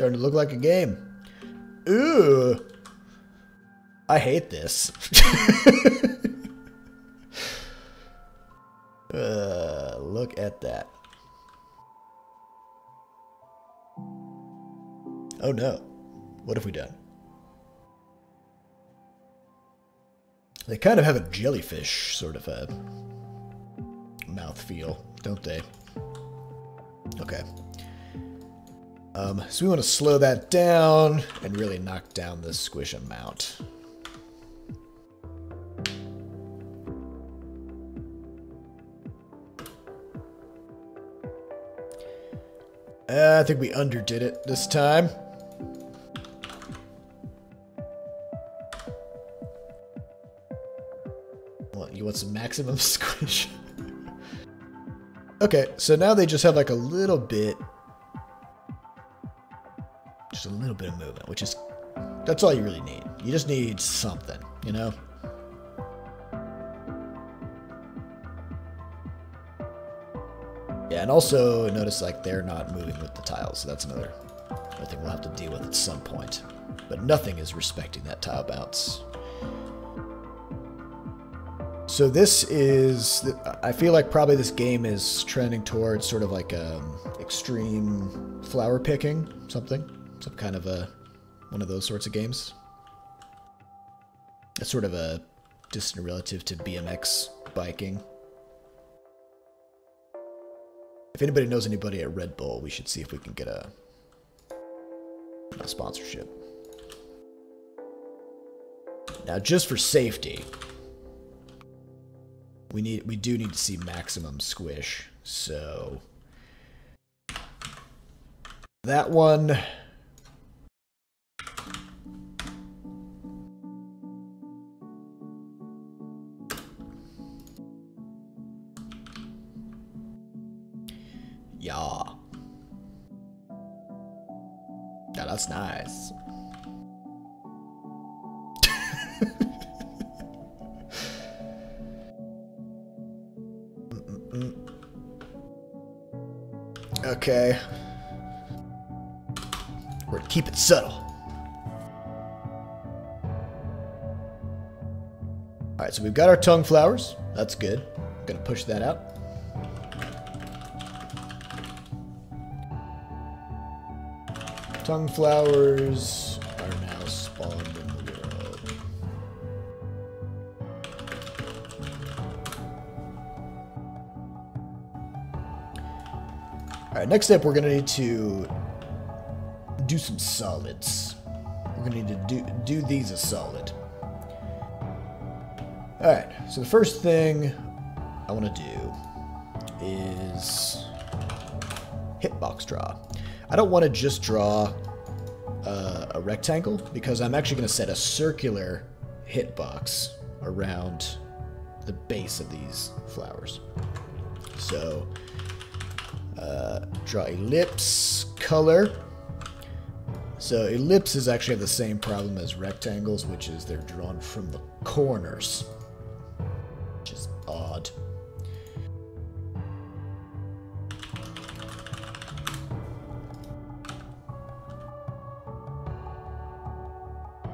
Starting to look like a game. Ooh. I hate this. uh, look at that. Oh no. What have we done? They kind of have a jellyfish sort of a mouth feel, don't they? Okay. Um, so we want to slow that down and really knock down the squish amount. Uh, I think we underdid it this time. Well, you want some maximum squish? okay, so now they just have like a little bit just a little bit of movement, which is, that's all you really need. You just need something, you know? Yeah, and also notice like they're not moving with the tiles, so that's another, thing we'll have to deal with at some point. But nothing is respecting that tile bounce. So this is, I feel like probably this game is trending towards sort of like um, extreme flower picking, something. Some kind of a, one of those sorts of games. It's sort of a distant relative to BMX biking. If anybody knows anybody at Red Bull, we should see if we can get a, a sponsorship. Now, just for safety, we need we do need to see maximum squish. So that one. That's nice. Okay. We're gonna keep it subtle. Alright, so we've got our tongue flowers. That's good. I'm gonna push that out. Tongue flowers are now spawned in the world. Alright, next step we're gonna need to do some solids. We're gonna need to do, do these as solid. Alright, so the first thing I want to do is hitbox draw. I don't want to just draw uh, a rectangle because I'm actually going to set a circular hitbox around the base of these flowers. So uh, draw ellipse color. So ellipses actually have the same problem as rectangles, which is they're drawn from the corners, which is odd.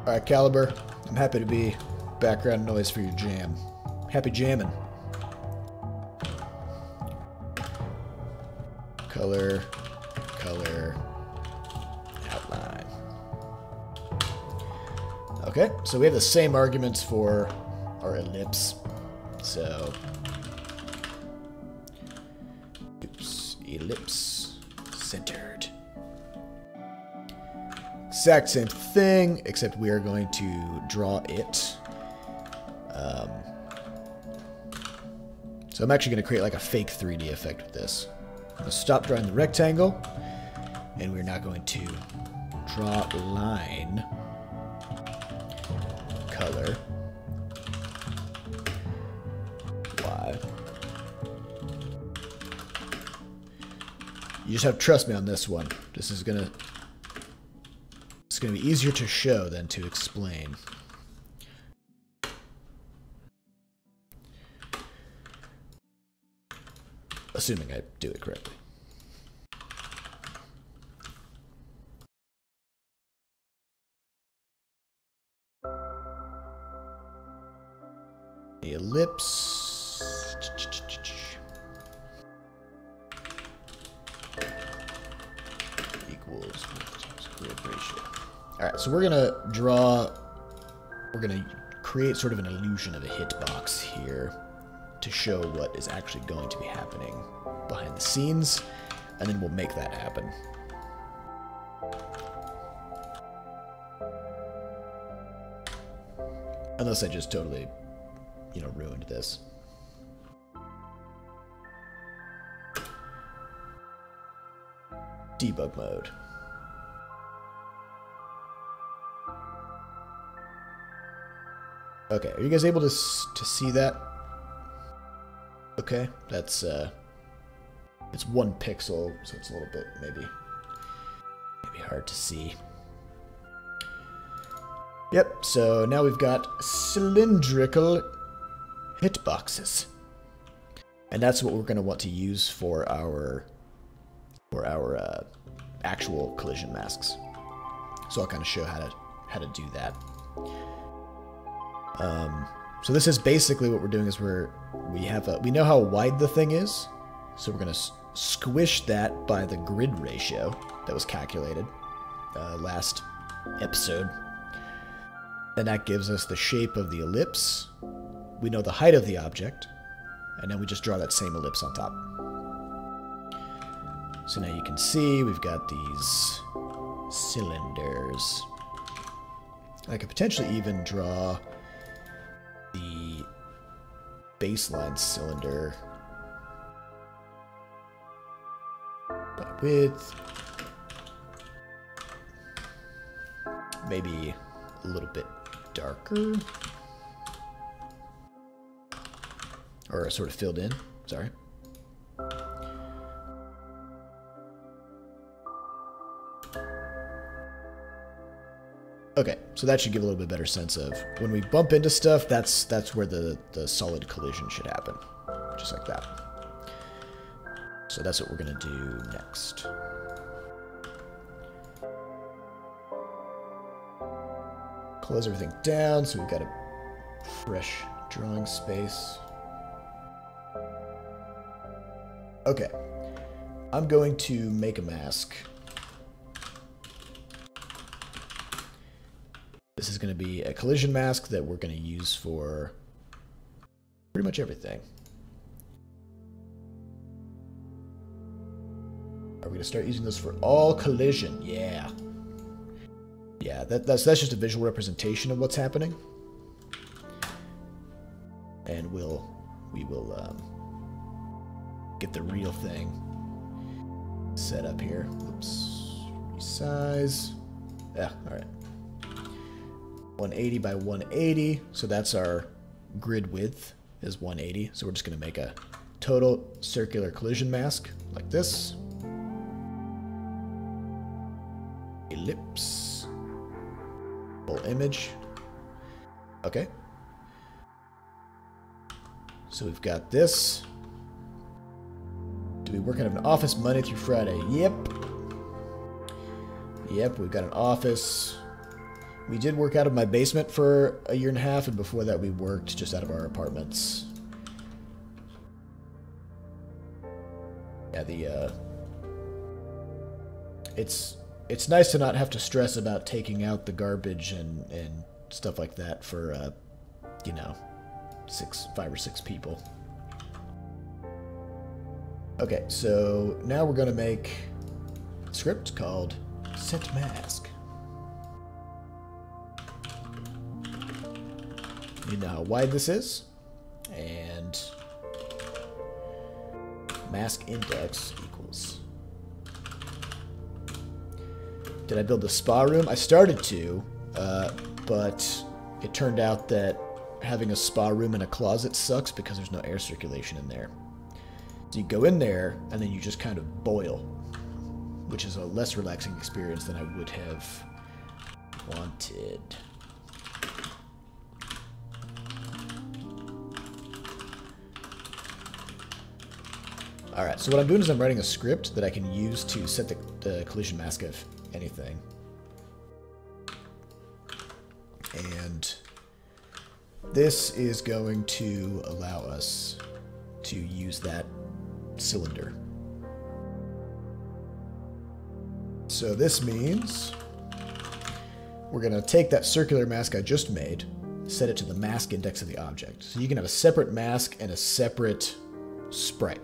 Alright, Caliber. I'm happy to be background noise for your jam. Happy jamming. Color, color, outline. Okay, so we have the same arguments for our ellipse. So, oops, ellipse, centered. Exact same thing, except we are going to draw it. Um, so I'm actually going to create like a fake 3D effect with this. I'm going to stop drawing the rectangle, and we're now going to draw line, color. You just have to trust me on this one. This is gonna it's gonna be easier to show than to explain. Assuming I do it correctly. The ellipse. Equals grid ratio. Alright, so we're gonna draw, we're gonna create sort of an illusion of a hitbox here to show what is actually going to be happening behind the scenes, and then we'll make that happen. Unless I just totally, you know, ruined this. Debug mode. Okay, are you guys able to to see that? Okay, that's uh, it's one pixel, so it's a little bit maybe maybe hard to see. Yep, so now we've got cylindrical hitboxes. And that's what we're going to want to use for our for our uh, actual collision masks. So I'll kind of show how to how to do that. Um, so this is basically what we're doing is we're we have a we know how wide the thing is, so we're gonna squish that by the grid ratio that was calculated uh, last episode, and that gives us the shape of the ellipse. We know the height of the object, and then we just draw that same ellipse on top. So now you can see we've got these cylinders. I could potentially even draw baseline cylinder by width. Maybe a little bit darker. Or sort of filled in, sorry. Okay, so that should give a little bit better sense of when we bump into stuff, that's that's where the, the solid collision should happen. Just like that. So that's what we're to do next. Close everything down so we've got a fresh drawing space. Okay. I'm going to make a mask. This is going to be a collision mask that we're going to use for pretty much everything. Are we going to start using this for all collision? Yeah. Yeah, that, that's, that's just a visual representation of what's happening. And we'll, we will um, get the real thing set up here. Oops. Resize. Yeah, alright. 180 by 180. So that's our grid width is 180. So we're just going to make a total circular collision mask like this. Ellipse. Full image. Okay. So we've got this. Do we work out of an office Monday through Friday? Yep. Yep, we've got an office. We did work out of my basement for a year and a half, and before that we worked just out of our apartments. Yeah, the, uh... It's... It's nice to not have to stress about taking out the garbage and, and stuff like that for, uh, you know, six, five or six people. Okay, so now we're going to make script called set mask. You know how wide this is, and mask index equals. Did I build a spa room? I started to, uh, but it turned out that having a spa room in a closet sucks because there's no air circulation in there. So you go in there and then you just kind of boil, which is a less relaxing experience than I would have wanted. Alright, so what I'm doing is I'm writing a script that I can use to set the, the collision mask of anything. And this is going to allow us to use that cylinder. So this means we're going to take that circular mask I just made, set it to the mask index of the object. So you can have a separate mask and a separate sprite.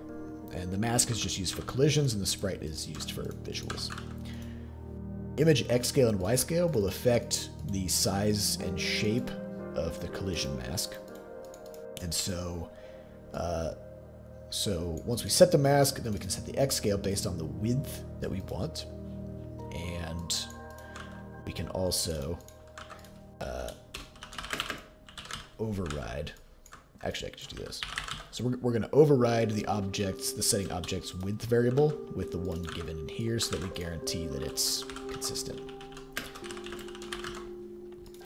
And the mask is just used for collisions and the sprite is used for visuals. Image X scale and Y scale will affect the size and shape of the collision mask. And so, uh, so once we set the mask, then we can set the X scale based on the width that we want. And we can also uh, override. Actually, I can just do this. So we're, we're going to override the objects, the setting object's width variable with the one given in here so that we guarantee that it's consistent.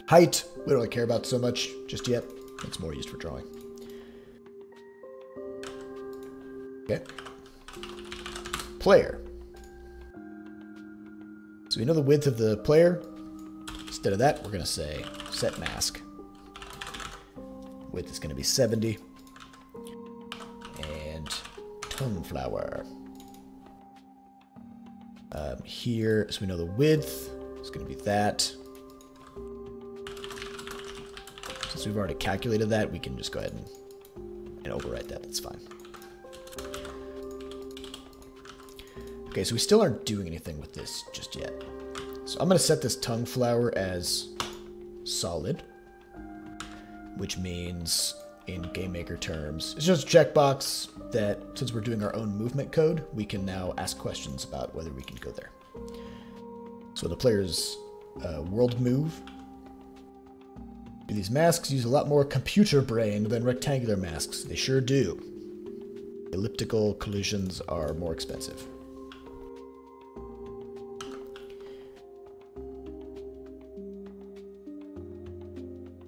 Height, we don't really care about so much just yet. It's more used for drawing. Okay. Player. So we know the width of the player. Instead of that, we're going to say set mask. Width is going to be 70. And tongue flower. Um, here, so we know the width is going to be that. Since we've already calculated that, we can just go ahead and, and overwrite that. That's fine. Okay, so we still aren't doing anything with this just yet. So I'm going to set this tongue flower as solid, which means in game maker terms, it's just a checkbox that since we're doing our own movement code, we can now ask questions about whether we can go there. So the player's uh, world move these masks use a lot more computer brain than rectangular masks. They sure do. Elliptical collisions are more expensive.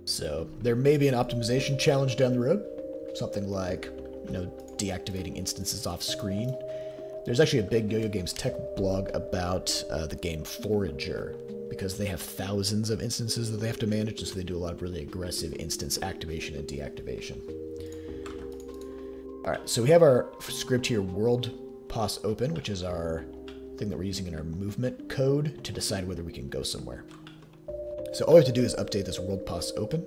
So there may be an optimization challenge down the road. Something like, you know, deactivating instances off screen. There's actually a big Yo-Yo Games tech blog about uh, the game Forager, because they have thousands of instances that they have to manage, and so they do a lot of really aggressive instance activation and deactivation. All right, so we have our script here, world pos open, which is our thing that we're using in our movement code to decide whether we can go somewhere. So all we have to do is update this world pos open,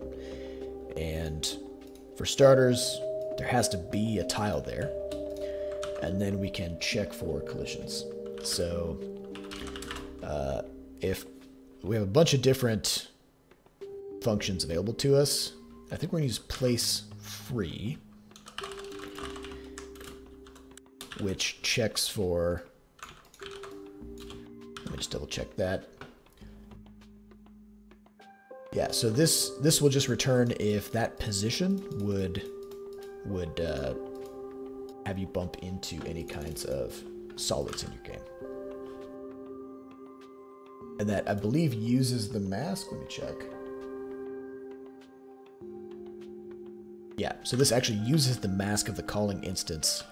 and for starters, there has to be a tile there, and then we can check for collisions. So uh, if we have a bunch of different functions available to us. I think we're to use place free, which checks for, let me just double check that. Yeah, so this this will just return if that position would would uh, have you bump into any kinds of solids in your game and that I believe uses the mask. Let me check. Yeah, so this actually uses the mask of the calling instance,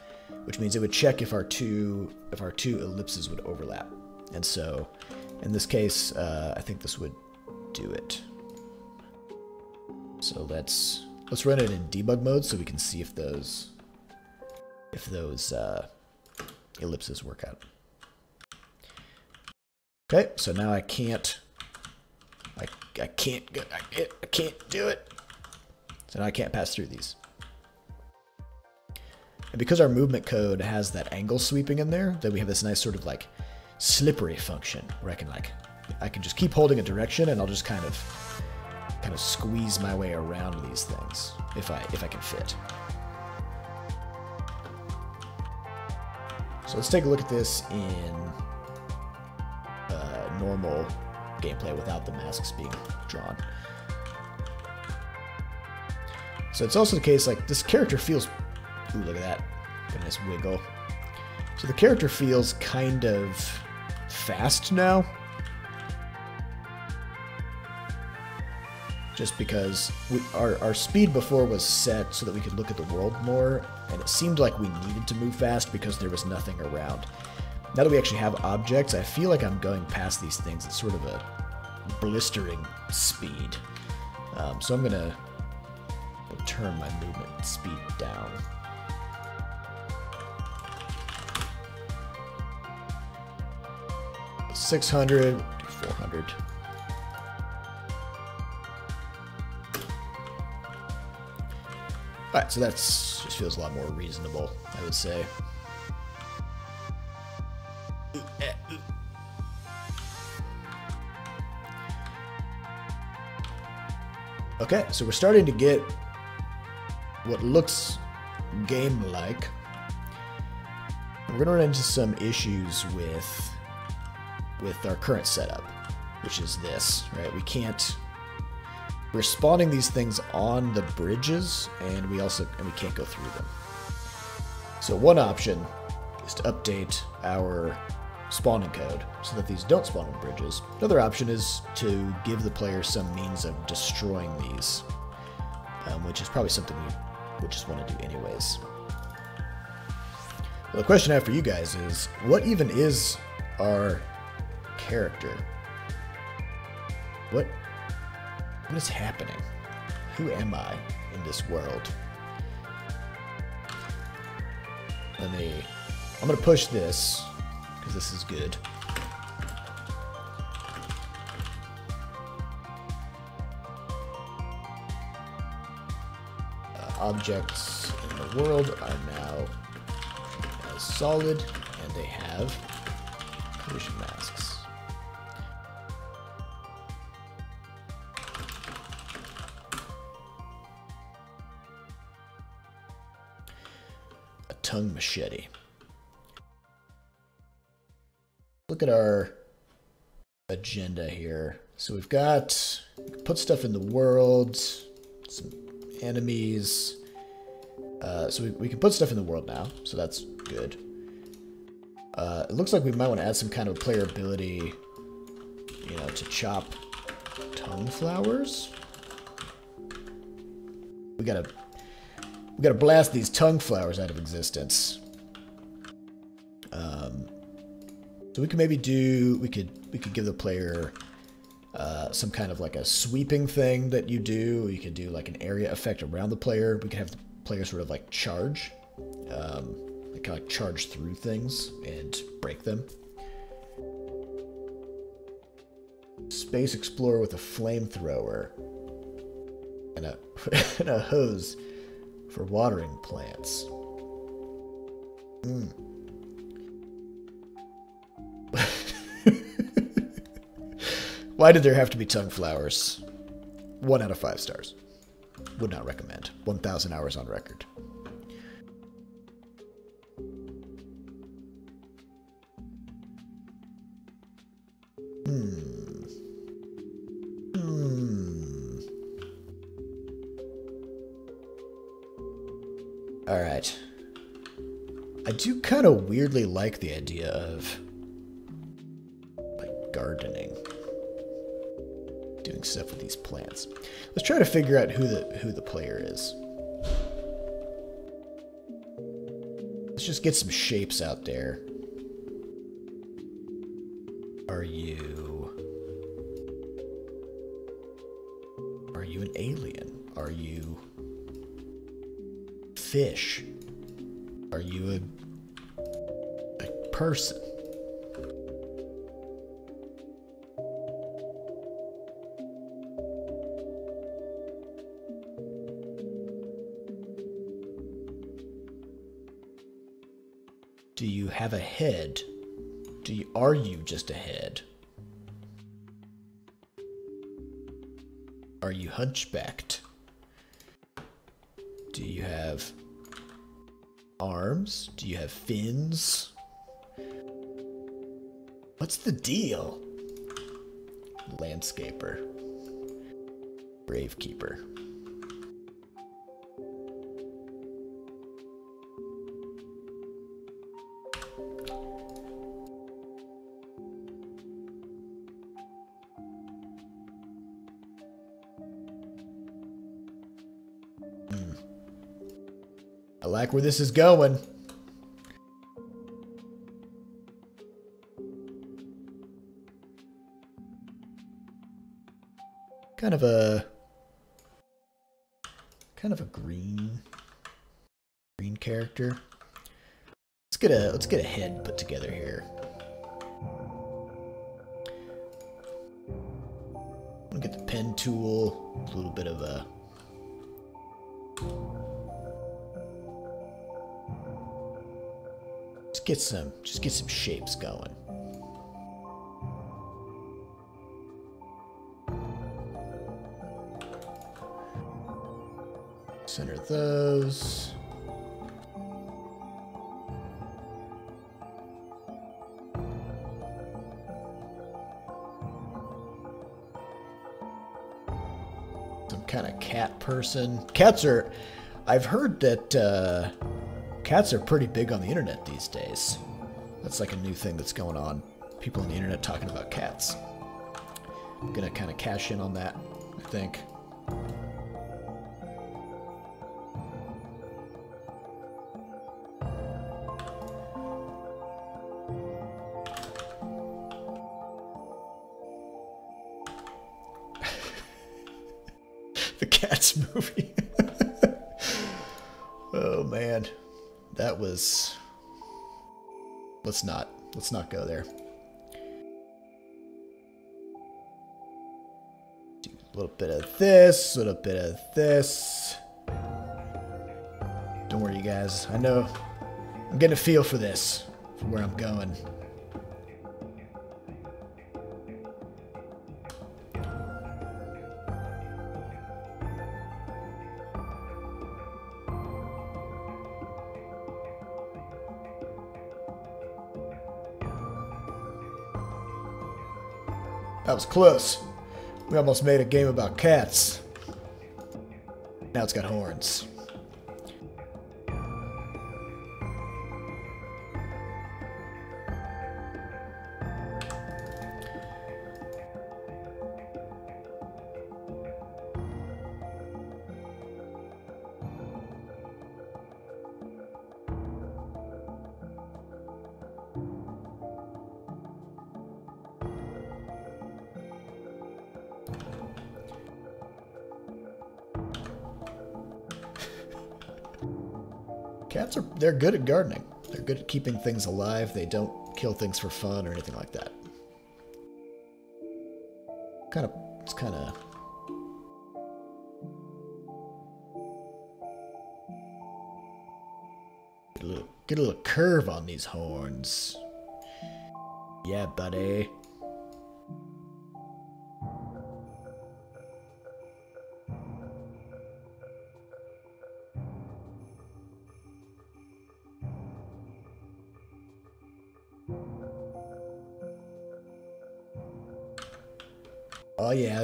which means it would check if our two if our two ellipses would overlap. And so, in this case, uh, I think this would do it. So let's let's run it in debug mode so we can see if those if those uh, ellipses work out. Okay, so now I can't I, I can't I can't, I can't do it. So now I can't pass through these. And because our movement code has that angle sweeping in there, then we have this nice sort of like slippery function where I can like I can just keep holding a direction and I'll just kind of kind of squeeze my way around these things if I if I can fit. So let's take a look at this in uh, normal gameplay without the masks being drawn. So it's also the case, like, this character feels... Ooh, look at that. Got a nice wiggle. So the character feels kind of fast now. Just because we, our, our speed before was set so that we could look at the world more, and it seemed like we needed to move fast because there was nothing around. Now that we actually have objects, I feel like I'm going past these things at sort of a blistering speed. Um, so I'm going to turn my movement speed down. Six hundred, four hundred. Alright, so that's just feels a lot more reasonable, I would say. Okay, so we're starting to get what looks game-like. We're to run into some issues with with our current setup, which is this, right? We can't we're spawning these things on the bridges and we also and we can't go through them. So one option is to update our spawning code so that these don't spawn on bridges. Another option is to give the player some means of destroying these, um, which is probably something we would just want to do anyways. Well, the question I have for you guys is, what even is our character? What, what is happening? Who am I in this world? Let me, I'm going to push this because this is good. Uh, objects in the world are now solid, and they have collision masks. Tongue machete look at our agenda here. So we've got put stuff in the world, some enemies. Uh, so we, we can put stuff in the world now, so that's good. Uh, it looks like we might want to add some kind of player ability, you know, to chop tongue flowers. We gotta, we gotta blast these tongue flowers out of existence. Um, so we could maybe do, we could, we could give the player uh, some kind of like a sweeping thing that you do. You could do like an area effect around the player. We could have the player sort of like charge, um, like kind of like charge through things and break them. Space Explorer with a flamethrower and a, and a hose for watering plants. Hmm. Why did there have to be tongue flowers? One out of five stars. Would not recommend. 1,000 hours on record. Kind of weirdly like the idea of like gardening doing stuff with these plants. Let's try to figure out who the who the player is. Let's just get some shapes out there. Are you Are you an alien? Are you fish? Person? Do you have a head? Do you, are you just a head? Are you hunchbacked? Do you have arms? Do you have fins? What's the deal? Landscaper. Gravekeeper. Hmm. I like where this is going. Kind of a kind of a green green character. Let's get a let's get a head put together here. Get the pen tool, a little bit of a Just get some just get some shapes going. Center those. Some kind of cat person. Cats are. I've heard that uh, cats are pretty big on the internet these days. That's like a new thing that's going on. People on the internet talking about cats. I'm gonna kind of cash in on that, I think. Let's not go there. A little bit of this, a little bit of this. Don't worry, you guys. I know. I'm getting a feel for this, for where I'm going. That was close. We almost made a game about cats. Now it's got horns. They're good at gardening. They're good at keeping things alive. They don't kill things for fun or anything like that. Kind of it's kind of get a little curve on these horns. Yeah, buddy.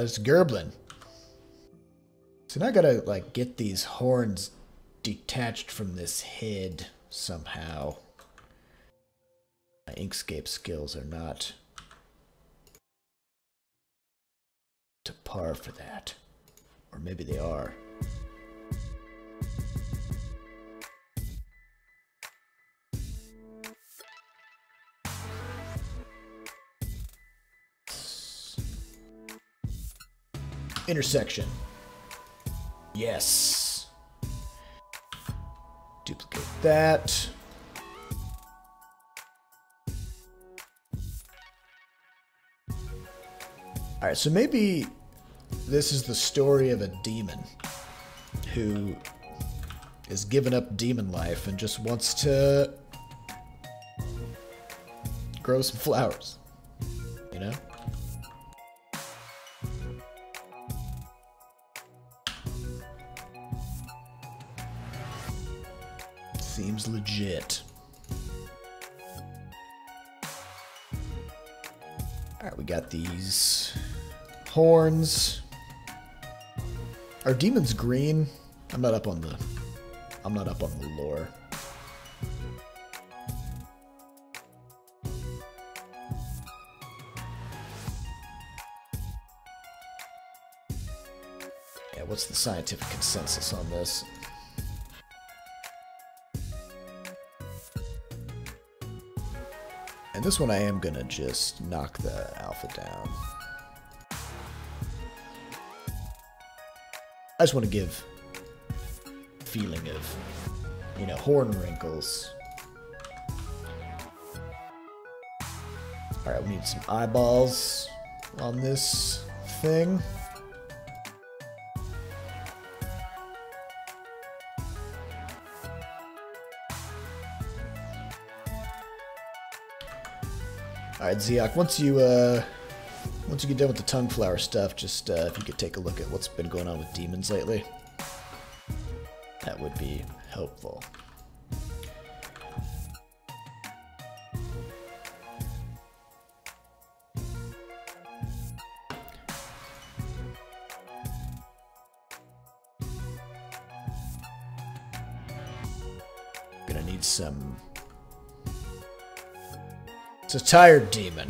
It's Gerblin. So now I gotta like get these horns detached from this head somehow. My Inkscape skills are not to par for that. Or maybe they are. Intersection. Yes. Duplicate that. Alright, so maybe this is the story of a demon who is giving up demon life and just wants to grow some flowers. These horns. Are demons green? I'm not up on the I'm not up on the lore. Yeah, what's the scientific consensus on this? And this one I am gonna just knock the alpha down. I just want to give feeling of, you know, horn wrinkles. Alright, we need some eyeballs on this thing. Zeok, once you, uh, once you get done with the tongue flower stuff, just, uh, if you could take a look at what's been going on with demons lately. That would be helpful. It's a tired demon.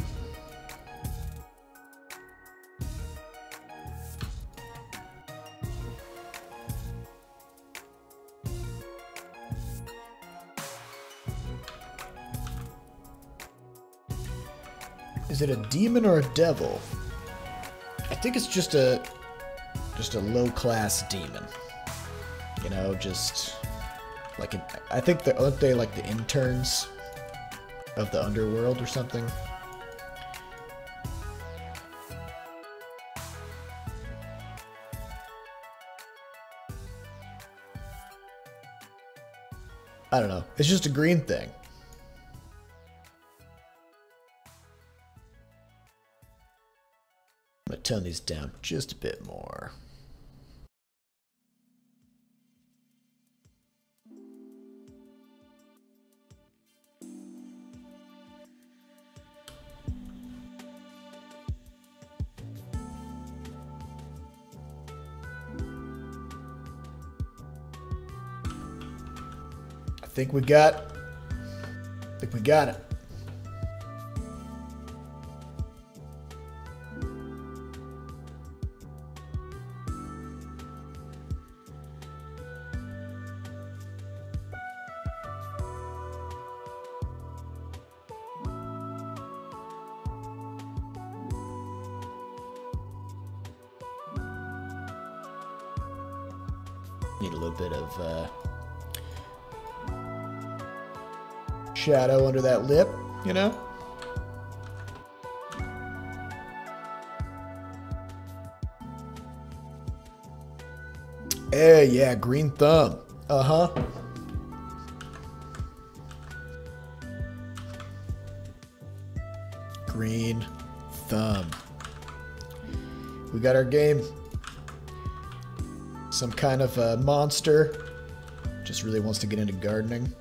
Is it a demon or a devil? I think it's just a just a low class demon. You know, just like an, I think they're aren't they like the interns of the underworld or something. I don't know. It's just a green thing. I'm to tone these down just a bit more. Think we got. I think we got it. You know? Hey, yeah, green thumb. Uh-huh. Green thumb. We got our game. Some kind of a monster. Just really wants to get into gardening.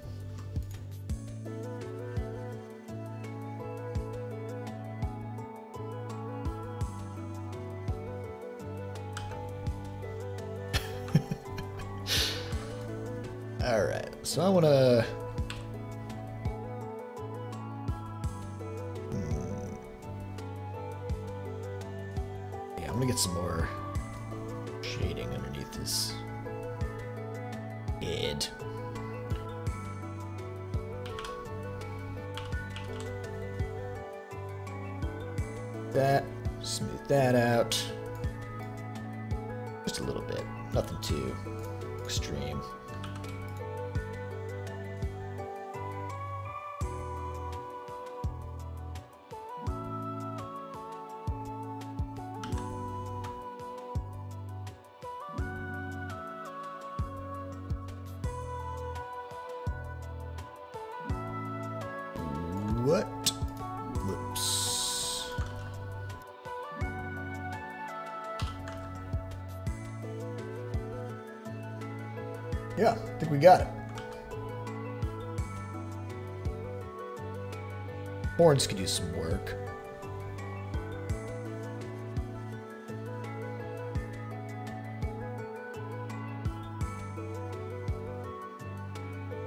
Horns could use some work.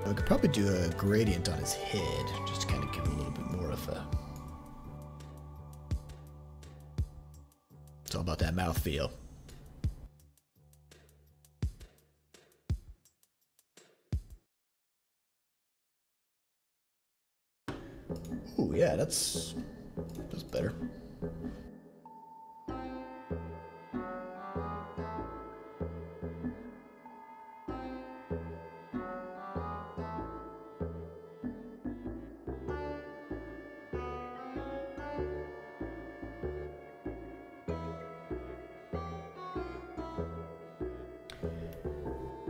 We could probably do a gradient on his head, just to kind of give him a little bit more of a. It's all about that mouth feel. That's that's better.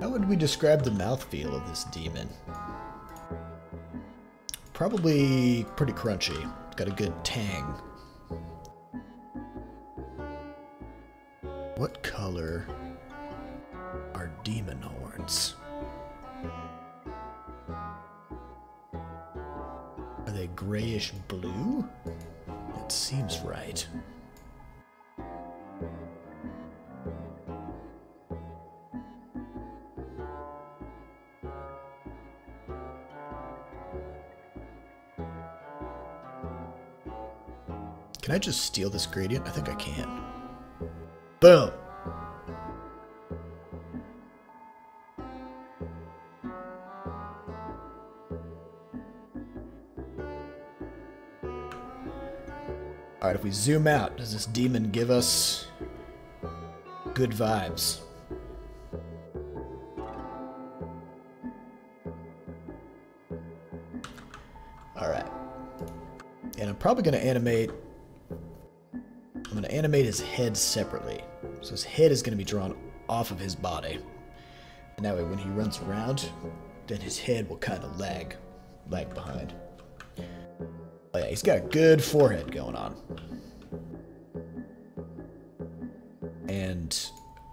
How would we describe the mouthfeel of this demon? Probably pretty crunchy. Got a good tang. What color Alright, if we zoom out, does this demon give us good vibes? Alright. And I'm probably going to animate I'm going to animate his head separately. So his head is going to be drawn off of his body. And that way when he runs around, then his head will kind of lag, lag behind. Yeah, he's got a good forehead going on. And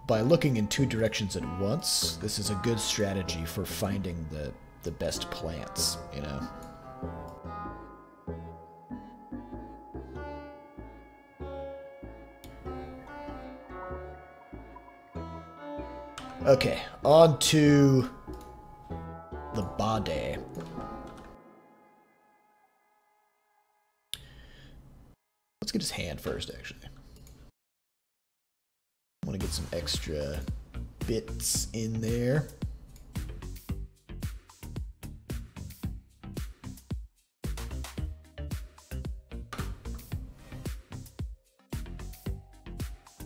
by looking in two directions at once, this is a good strategy for finding the, the best plants, you know? Okay, on to the body. First, actually. I want to get some extra bits in there.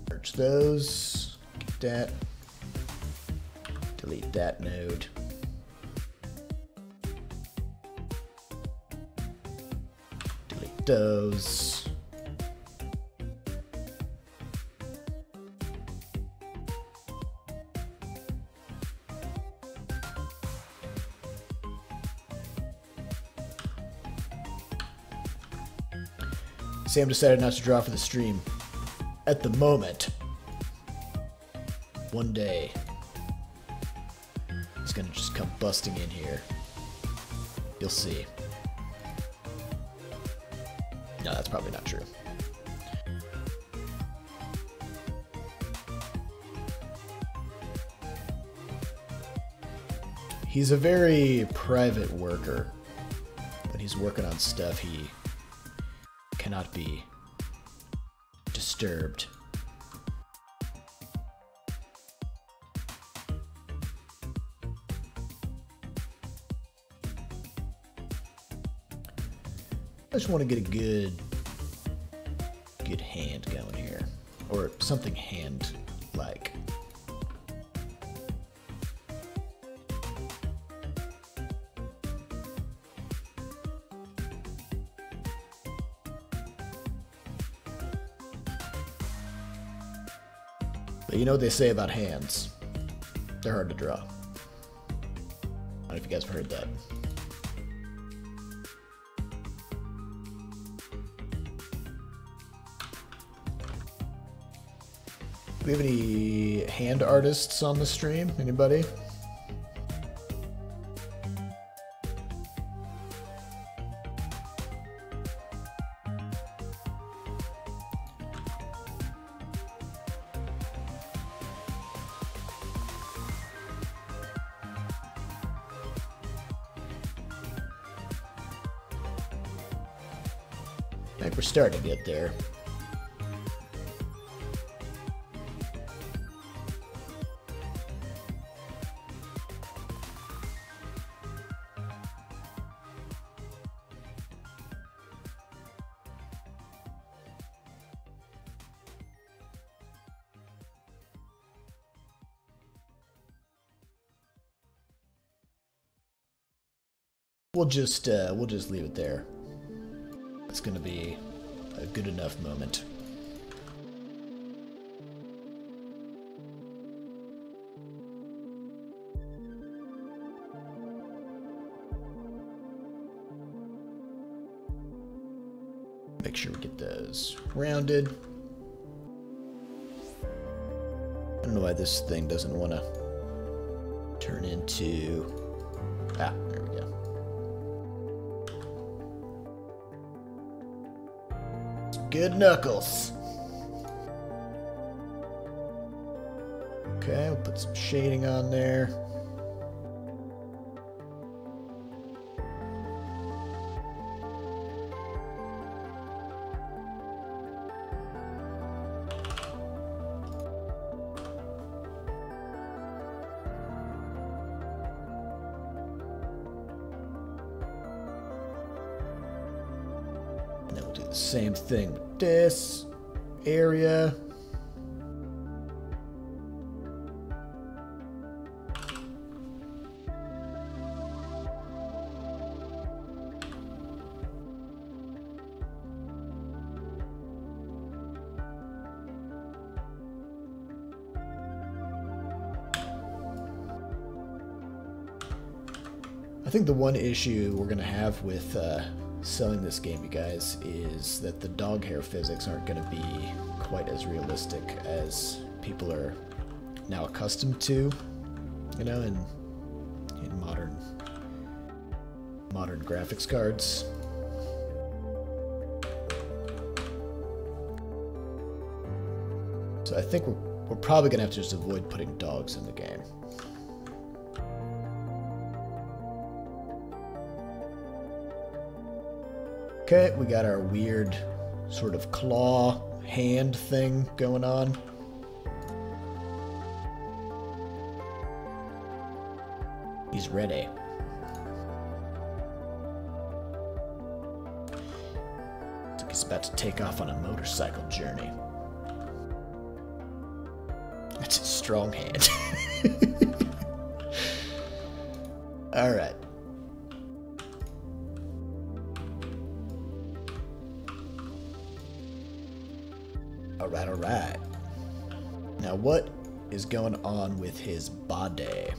Merge those. Get that. Delete that node. Delete those. Sam decided not to draw for the stream. At the moment, one day, it's gonna just come busting in here. You'll see. No, that's probably not true. He's a very private worker. but he's working on stuff, he cannot be disturbed. I just want to get a good, good hand going here, or something hand-like. You know what they say about hands? They're hard to draw. I don't know if you guys have heard that. Do we have any hand artists on the stream? Anybody? There. We'll just uh, we'll just leave it there. It's gonna be a good enough moment. Make sure we get those rounded. I don't know why this thing doesn't want to turn into... Good knuckles. Okay, we'll put some shading on there. Same thing this area. I think the one issue we're going to have with uh, selling this game, you guys, is that the dog hair physics aren't going to be quite as realistic as people are now accustomed to, you know, in, in modern modern graphics cards. So I think we're, we're probably going to have to just avoid putting dogs in the game. Okay, we got our weird sort of claw hand thing going on. He's ready. Like he's about to take off on a motorcycle journey. That's a strong hand. All right. What is going on with his body?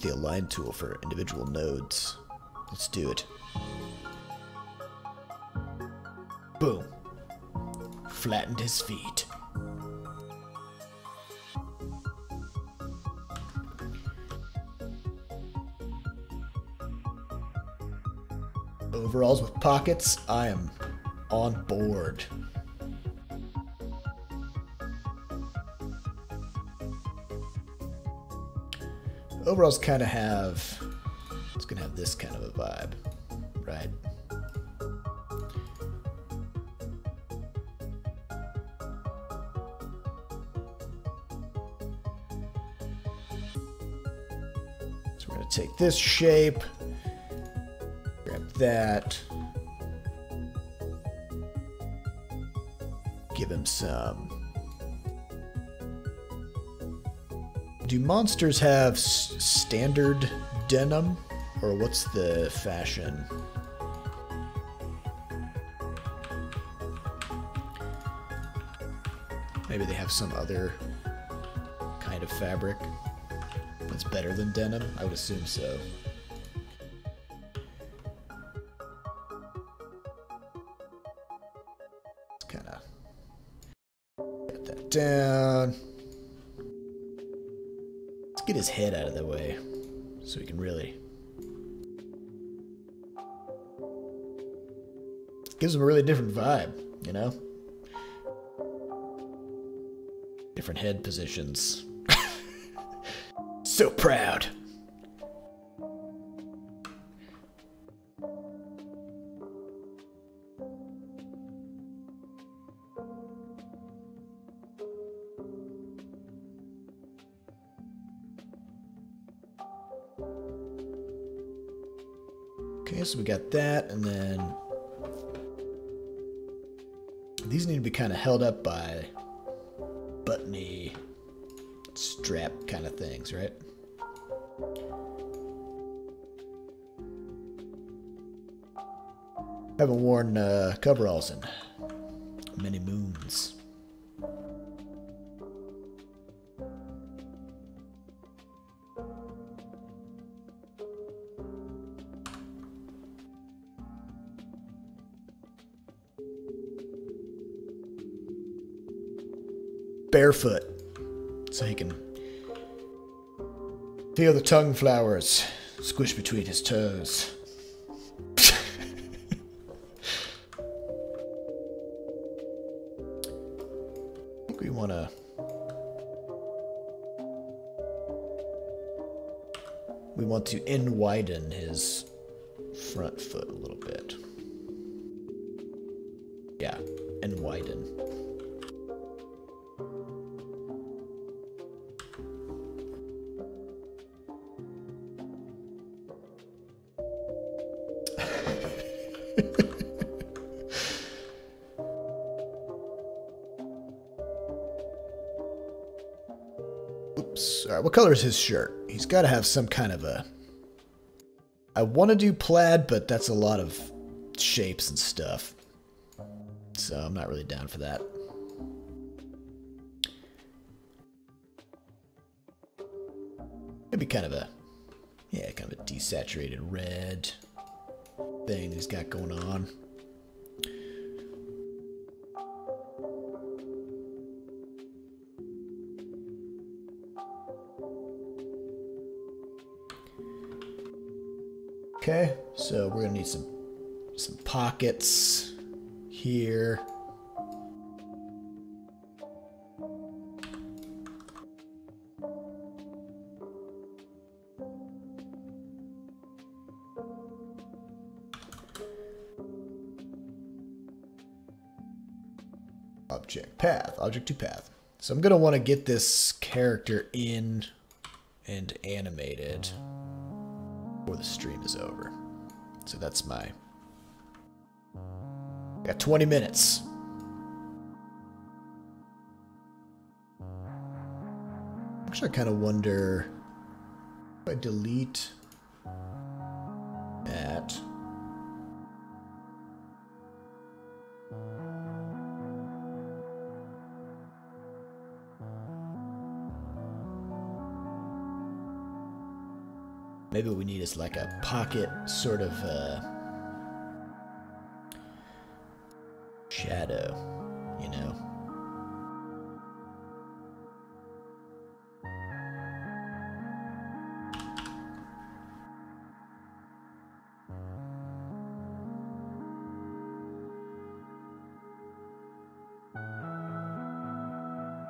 Use the align tool for individual nodes. Let's do it. Boom. Flattened his feet. Overalls with pockets, I am on board. overalls kind of have, it's gonna have this kind of a vibe, right? So we're gonna take this shape, grab that, give him some Do monsters have standard denim, or what's the fashion? Maybe they have some other kind of fabric that's better than denim? I would assume so. Let's kind of get that down. Head out of the way so we can really... Gives him a really different vibe, you know? Different head positions. so proud. Okay, so we got that, and then these need to be kind of held up by buttony strap kind of things, right? Haven't worn uh, coveralls in many moons. Barefoot, so he can feel the tongue flowers squish between his toes. we want to... We want to in-widen his what color is his shirt? He's got to have some kind of a... I want to do plaid, but that's a lot of shapes and stuff. So I'm not really down for that. Maybe kind of a, yeah, kind of a desaturated red thing he's got going on. So we're gonna need some some pockets here. Object path, object to path. So I'm gonna want to get this character in and animated before the stream is over. So that's my... Got 20 minutes. Actually, I kind of wonder if I delete Maybe what we need is like a pocket sort of uh, shadow, you know?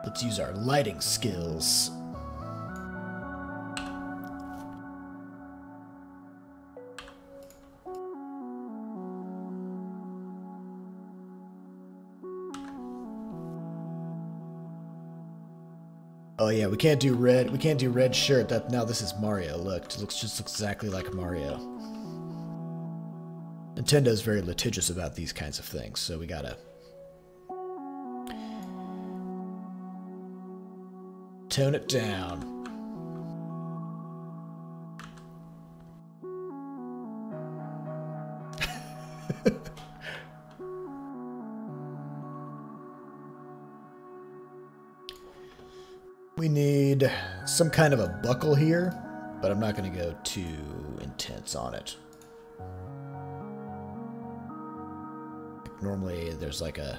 Let's use our lighting skills. Oh, yeah, we can't do red. We can't do red shirt. That now this is Mario. Look, it looks just looks exactly like Mario. Nintendo's very litigious about these kinds of things, so we gotta tone it down. Some kind of a buckle here, but I'm not going to go too intense on it. Normally there's like a,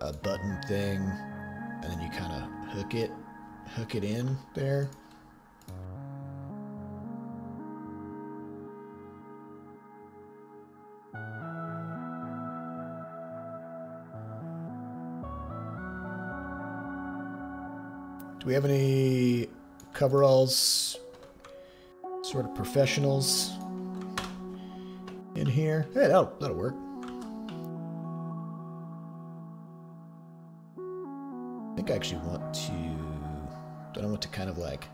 a button thing, and then you kind of hook it, hook it in there. Do we have any coveralls, sort of professionals in here? Hey, that'll, that'll work. I think I actually want to, don't I want to kind of like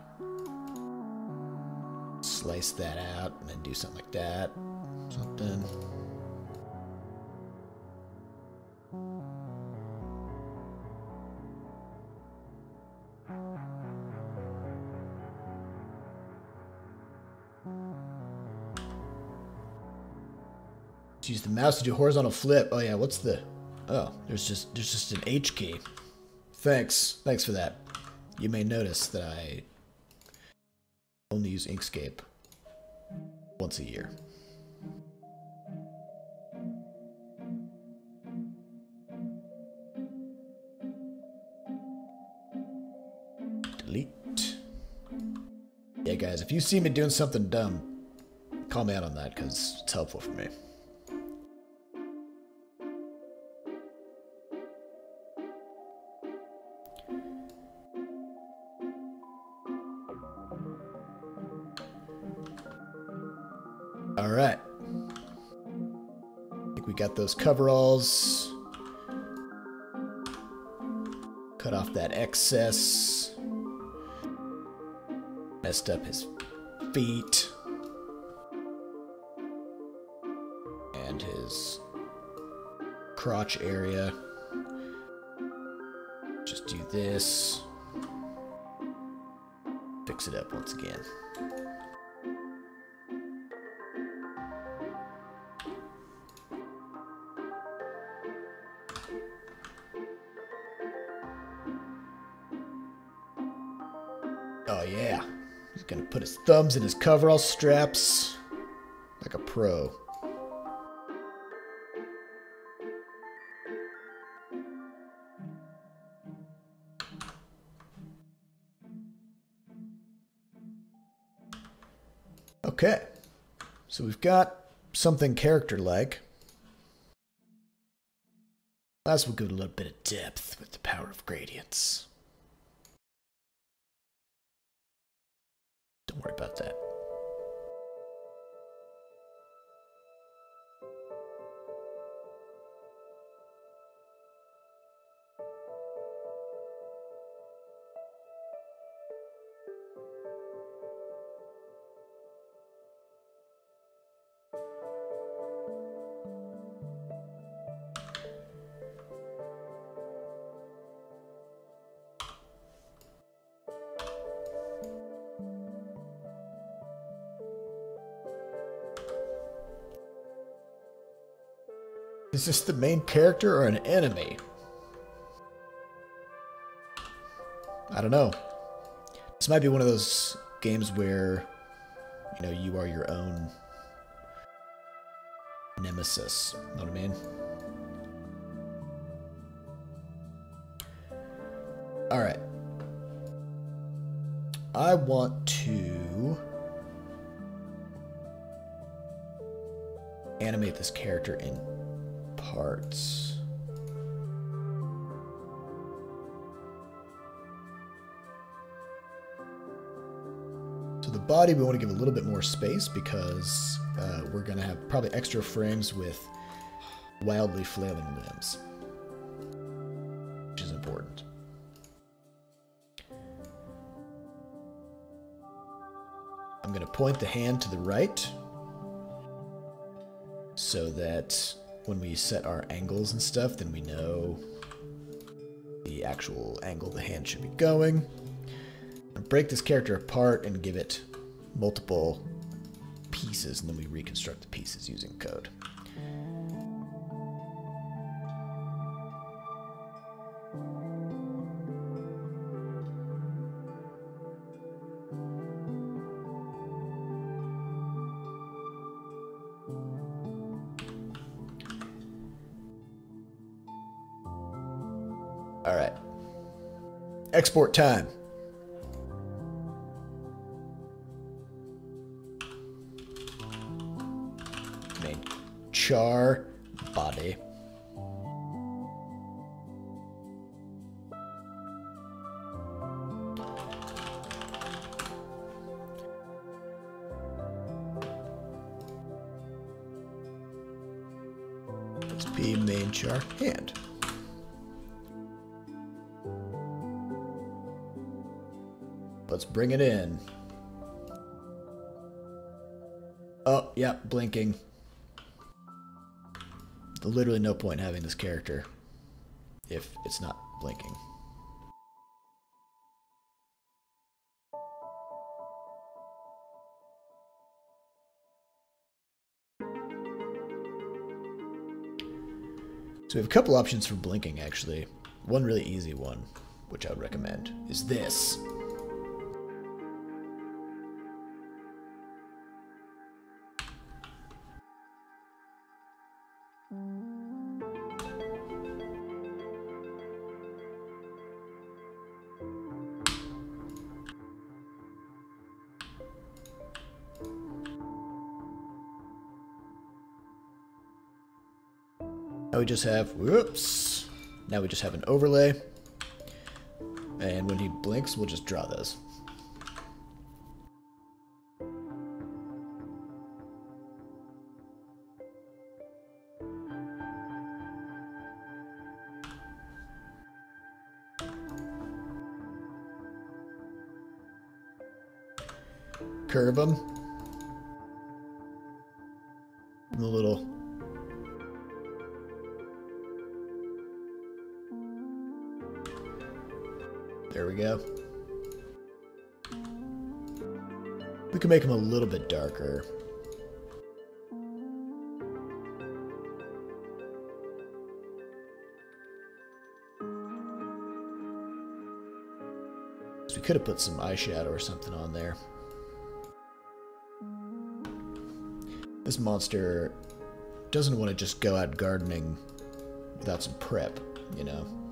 slice that out and then do something like that, something. Mouse to do horizontal flip. Oh yeah, what's the... Oh, there's just there's just an H key. Thanks. Thanks for that. You may notice that I only use Inkscape once a year. Delete. Yeah, guys, if you see me doing something dumb, call me out on that because it's helpful for me. Those coveralls. Cut off that excess. Messed up his feet. And his crotch area. Just do this. Fix it up once again. Thumbs in his coverall straps like a pro. Okay. So we've got something character-like. Last we'll give it a little bit of depth with the power of gradients. Is this the main character or an enemy? I don't know. This might be one of those games where, you know, you are your own nemesis. Know what I mean? Alright. I want to animate this character in parts. So the body, we want to give a little bit more space because uh, we're going to have probably extra frames with wildly flailing limbs, which is important. I'm going to point the hand to the right so that when we set our angles and stuff, then we know the actual angle the hand should be going. Break this character apart and give it multiple pieces, and then we reconstruct the pieces using code. All right. Export time. Char bring it in. Oh, yeah, blinking. Literally no point having this character if it's not blinking. So we have a couple options for blinking, actually. One really easy one, which I would recommend, is this. We just have, whoops. Now we just have an overlay. And when he blinks, we'll just draw those. Curve them. Make him a little bit darker. So we could have put some eyeshadow or something on there. This monster doesn't want to just go out gardening without some prep, you know?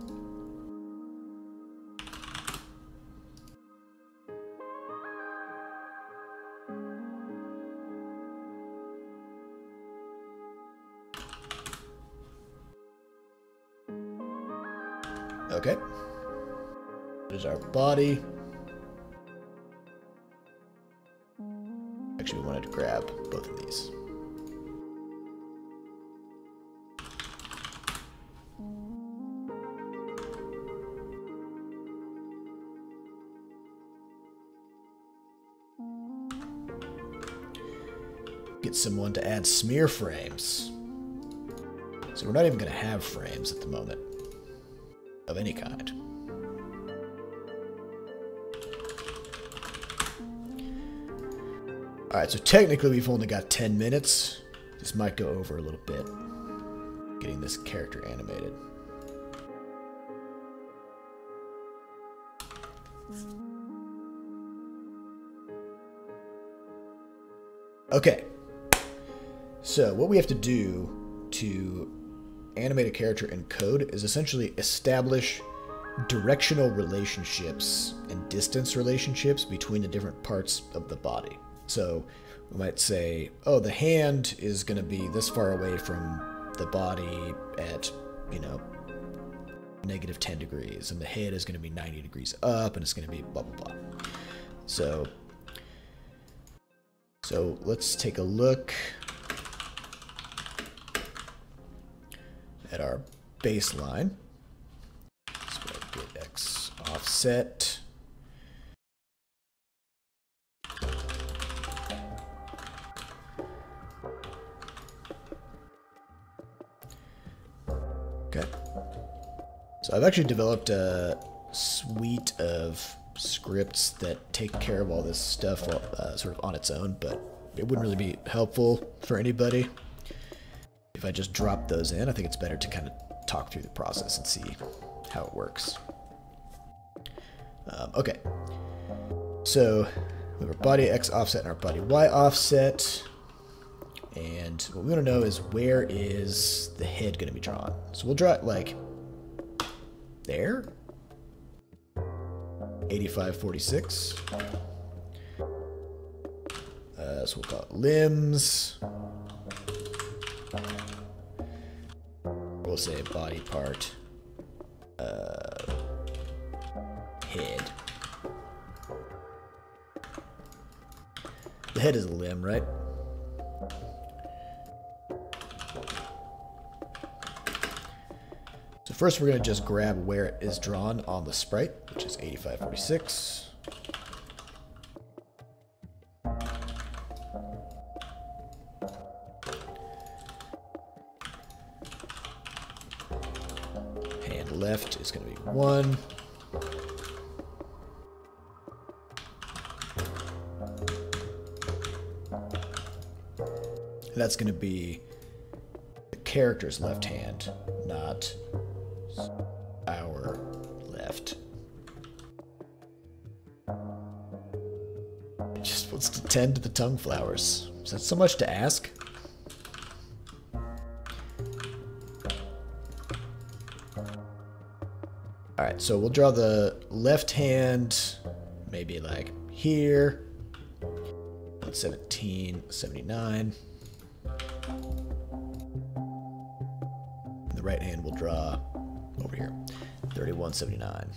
Add smear frames. So we're not even going to have frames at the moment of any kind. Alright, so technically we've only got 10 minutes. This might go over a little bit, getting this character animated. Okay, so what we have to do to animate a character in code is essentially establish directional relationships and distance relationships between the different parts of the body. So we might say, oh, the hand is going to be this far away from the body at, you know, negative 10 degrees, and the head is going to be 90 degrees up, and it's going to be blah, blah, blah. So, so let's take a look at our baseline. So get x offset. Okay. So I've actually developed a suite of scripts that take care of all this stuff uh, sort of on its own, but it wouldn't really be helpful for anybody if I just drop those in. I think it's better to kind of talk through the process and see how it works. Um, okay, so we have our body X offset and our body Y offset. And what we want to know is where is the head going to be drawn? So we'll draw it like there. 8546. Uh, so we'll call it limbs. We'll say body part. Uh, head. The head is a limb, right? So first we're going to just grab where it is drawn on the sprite, which is 8546. Is going to be 1. that's going to be the character's left hand, not our left. Just wants to tend to the tongue flowers. Is that so much to ask? So we'll draw the left hand maybe like here. 17, 79. the right hand will draw over here. 3179.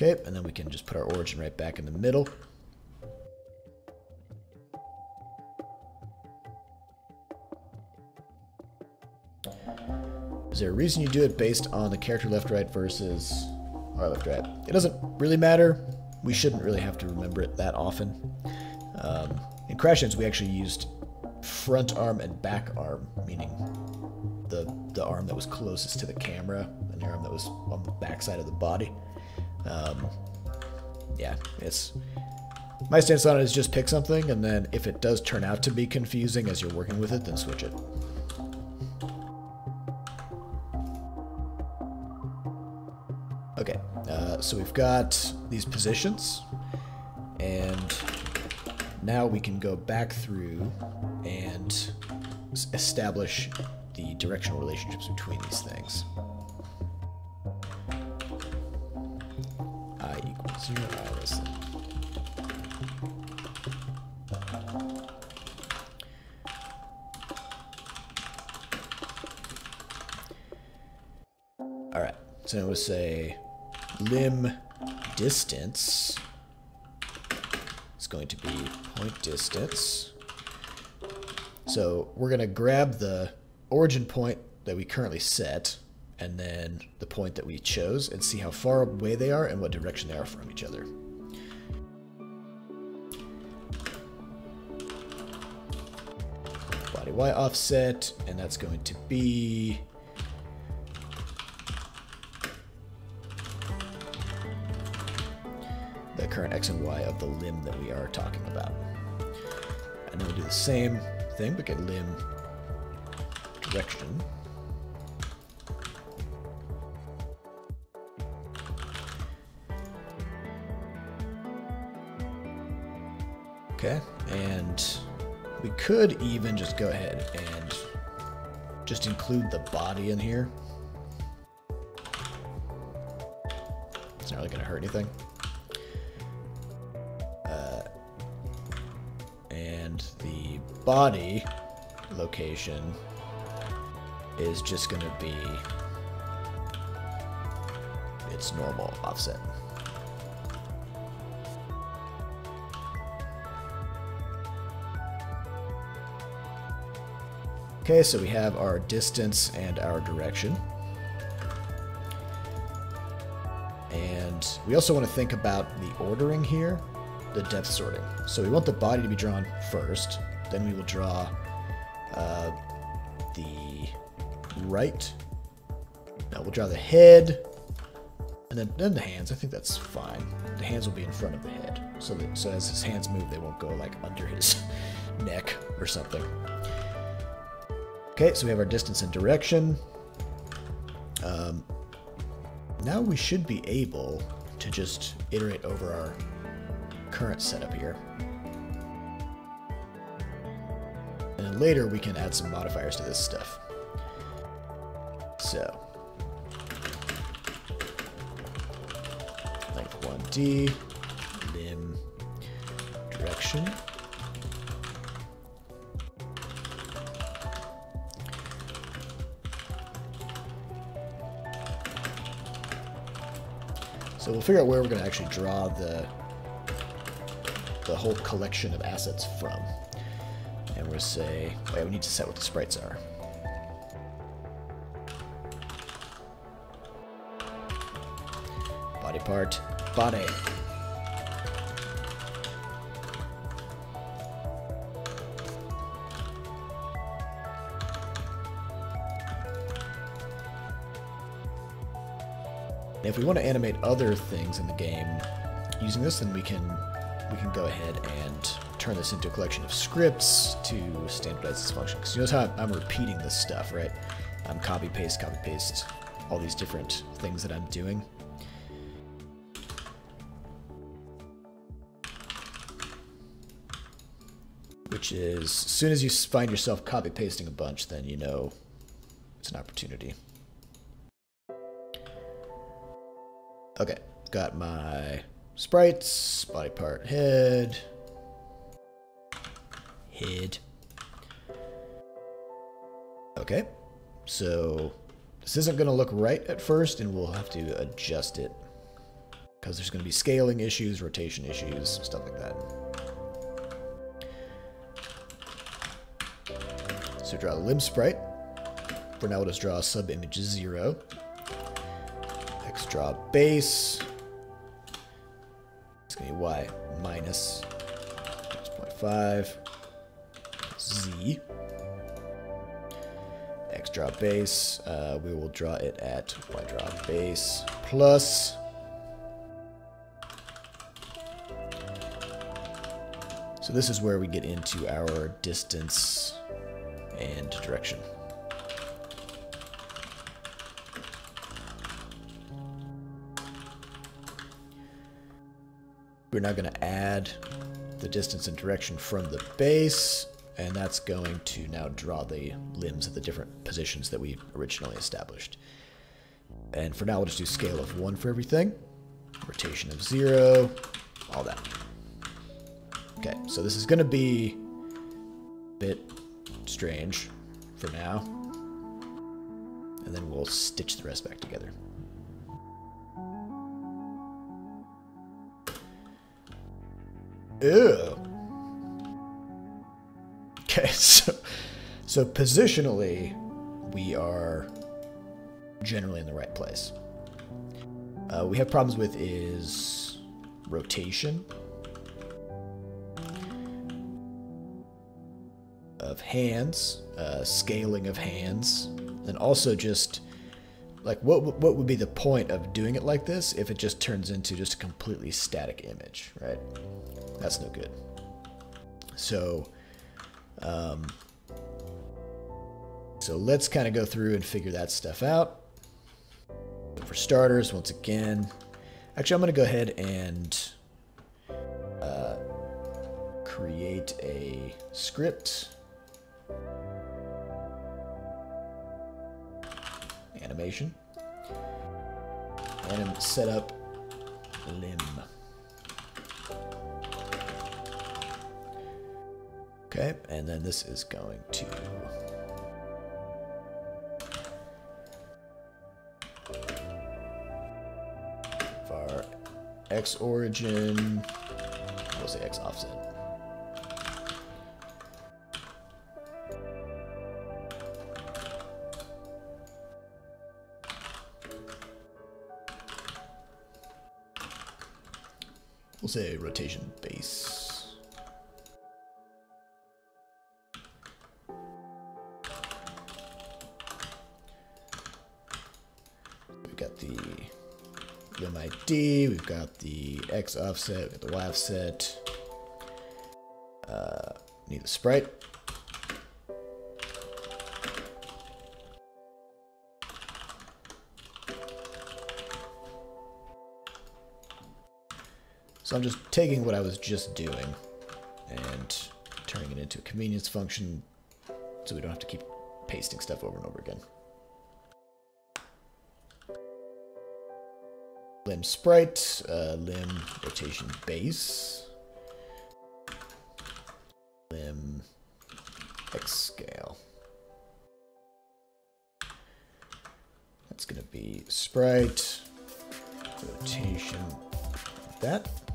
Okay, and then we can just put our origin right back in the middle. Is there a reason you do it based on the character left-right versus our left-right? It doesn't really matter. We shouldn't really have to remember it that often. Um, in Crashlands, we actually used front arm and back arm, meaning the the arm that was closest to the camera and the arm that was on the back side of the body. Um, yeah, it's my stance on it is just pick something, and then if it does turn out to be confusing as you're working with it, then switch it. So we've got these positions, and now we can go back through and establish the directional relationships between these things. i equals 0, i less than. Alright, so we'll say limb distance is going to be point distance so we're going to grab the origin point that we currently set and then the point that we chose and see how far away they are and what direction they are from each other. Body Y offset, and that's going to be current X and Y of the limb that we are talking about. And then we'll do the same thing, but get limb direction. Okay, and we could even just go ahead and just include the body in here. It's not really going to hurt anything. Body location is just going to be its normal offset. Okay, so we have our distance and our direction. And we also want to think about the ordering here, the depth sorting. So we want the body to be drawn first, then we will draw uh, the right. Now we'll draw the head, and then, then the hands. I think that's fine. The hands will be in front of the head, so that so as his hands move, they won't go like under his neck or something. Okay, so we have our distance and direction. Um, now we should be able to just iterate over our current setup here. Later we can add some modifiers to this stuff. So, length 1D, limb direction. So we'll figure out where we're going to actually draw the the whole collection of assets from. Say, wait, we need to set what the sprites are. Body part, body. if we want to animate other things in the game using this, then we can we can go ahead and turn this into a collection of scripts to standardize this function. Because you notice how I'm, repeating this stuff, right? I'm copy paste, copy paste, all these different things that I'm doing. Which is, as soon as you find yourself copy pasting a bunch, then you know it's an opportunity. Okay, got my sprites, body part, head, head. Okay, so this isn't going to look right at first, and we'll have to adjust it because there's going to be scaling issues, rotation issues, stuff like that. So draw a limb sprite. For now, we'll just draw a sub image 0 draw base. It's going to be y minus 6.5 z. X draw base. Uh, we will draw it at y draw base plus. So this is where we get into our distance and direction. We're now going to add the distance and direction from the base, and that's going to now draw the limbs at the different positions that we originally established. And for now, we'll just do scale of 1 for everything, rotation of 0, all that. Okay, so this is going to be a bit strange for now. And then we'll stitch the rest back together. Ew. Okay, so so positionally, we are generally in the right place. Uh, we have problems with is rotation of hands, uh, scaling of hands, and also just like what what would be the point of doing it like this if it just turns into just a completely static image, right? That's no good. So, um, so let's kind of go through and figure that stuff out. For starters, once again, actually, I'm going to go ahead and uh, create a script. Animation. And set up limb. Okay, and then this is going to... var x origin, we'll say x offset. We'll say rotation base. We've got the X offset, we've got the Y offset. Uh, need the sprite. So I'm just taking what I was just doing and turning it into a convenience function so we don't have to keep pasting stuff over and over again. Sprite, uh, limb rotation base, limb x scale. That's going to be sprite, rotation, that.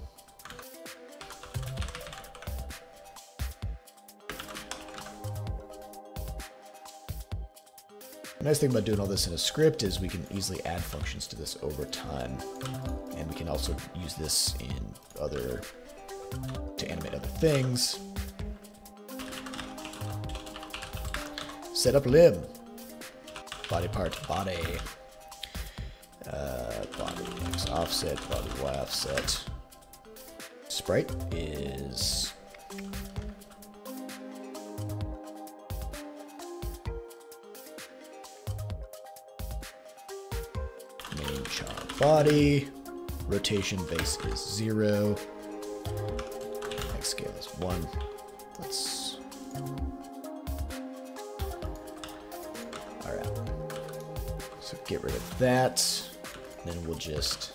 The nice thing about doing all this in a script is we can easily add functions to this over time. And we can also use this in other, to animate other things. Set up limb. Body part, body. Uh, body X offset, body Y offset. Sprite is body. Rotation base is zero. X scale is one. Let's. All right. So get rid of that. Then we'll just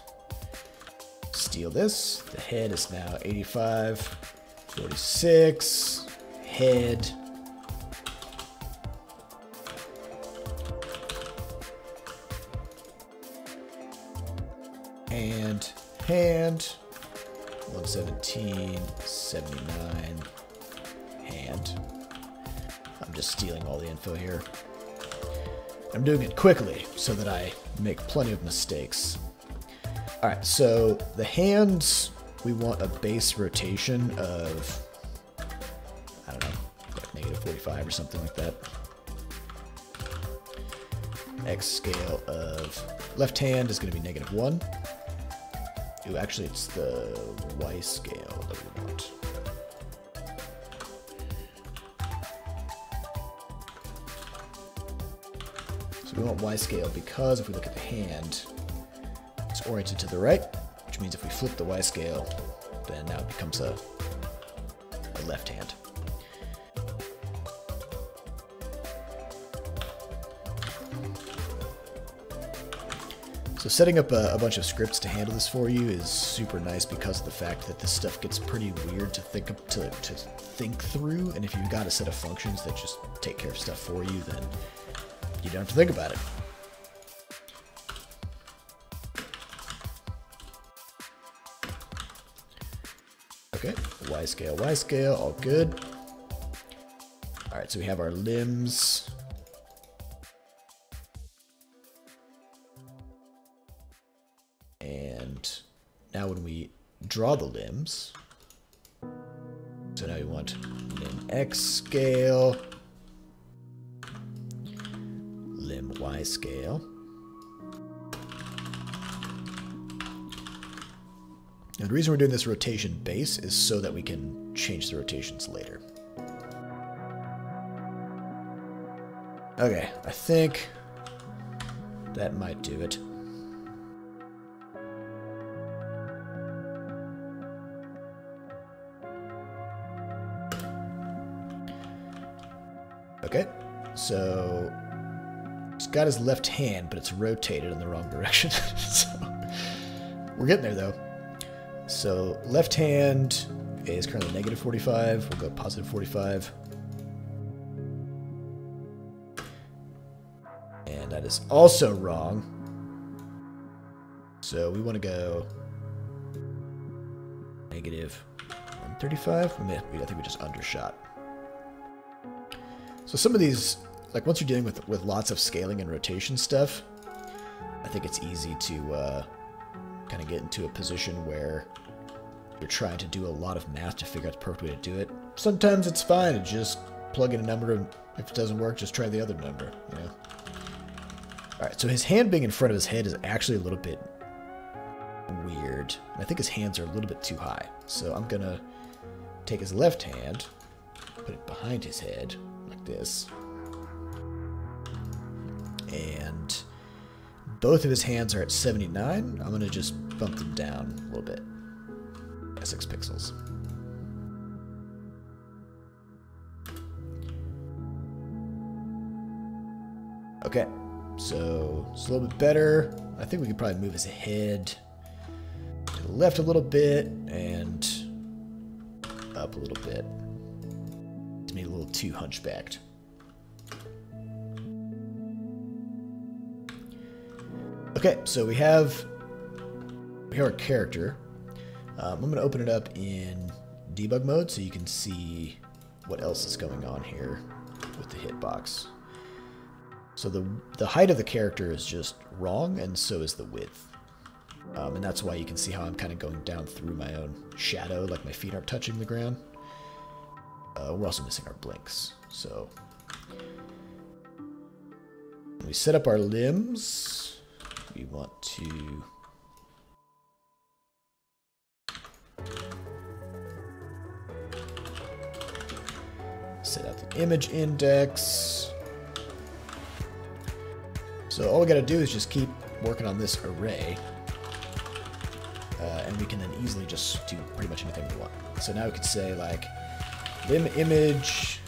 steal this. The head is now 85, 46. Head hand. 117, 79, hand. I'm just stealing all the info here. I'm doing it quickly so that I make plenty of mistakes. All right, so the hands, we want a base rotation of, I don't know, like negative 45 or something like that. X scale of left hand is going to be negative 1. Actually, it's the Y scale that we want. So we want Y scale because if we look at the hand, it's oriented to the right, which means if we flip the Y scale, then now it becomes a, a left hand. So setting up a, a, bunch of scripts to handle this for you is super nice because of the fact that this stuff gets pretty weird to think to, to think through. And if you've got a set of functions that just take care of stuff for you, then you don't have to think about it. Okay, Y scale, Y scale, all good. All right, so we have our limbs. Draw the limbs, so now we want limb X scale, limb Y scale. Now the reason we're doing this rotation base is so that we can change the rotations later. Okay, I think that might do it. Okay, so he's got his left hand, but it's rotated in the wrong direction. so we're getting there though. So left hand is currently negative 45. We'll go positive 45. And that is also wrong. So we want to go negative 135. I think we just undershot. So some of these, like once you're dealing with, with lots of scaling and rotation stuff, I think it's easy to uh, kind of get into a position where you're trying to do a lot of math to figure out the perfect way to do it. Sometimes it's fine to just plug in a number and if it doesn't work, just try the other number, you know? Alright, so his hand being in front of his head is actually a little bit weird. I think his hands are a little bit too high. So I'm gonna take his left hand, put it behind his head, this. And both of his hands are at 79. I'm gonna just bump them down a little bit. By six pixels. Okay, so it's a little bit better. I think we could probably move his head to the left a little bit and up a little bit. It a little too hunchbacked. Okay, so we have we have our character. Um, I'm going to open it up in debug mode so you can see what else is going on here with the hitbox. So the, the height of the character is just wrong, and so is the width. Um, and that's why you can see how I'm kind of going down through my own shadow, like my feet aren't touching the ground. Uh, we're also missing our blinks, so... we set up our limbs. We want to... Set out the image index. So all we gotta do is just keep working on this array. Uh, and we can then easily just do pretty much anything we want. So now we could say like limb image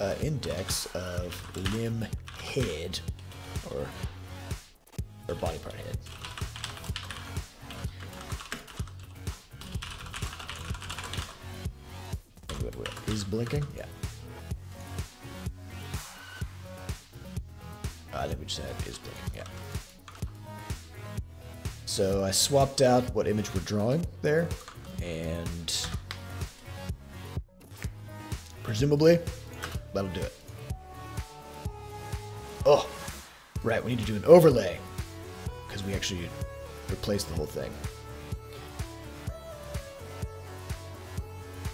uh, index of limb head or or body part head. Is blinking? Yeah. I think just is blinking, yeah. So I swapped out what image we're drawing there, and presumably that'll do it. Oh, right, we need to do an overlay because we actually replaced the whole thing.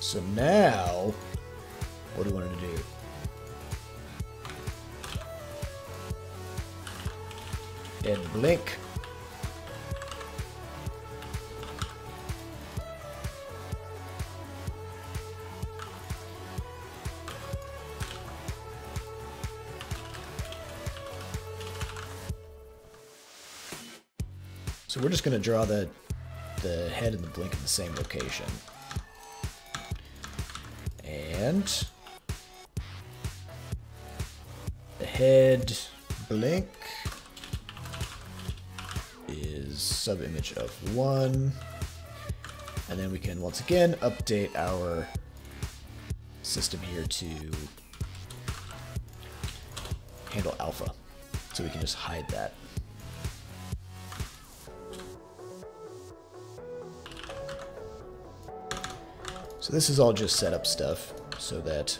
So now, what do we want to do? and blink. So we're just going to draw the, the head and the blink in the same location. And the head blink is subimage of 1. And then we can once again update our system here to handle alpha. So we can just hide that. So this is all just setup stuff so that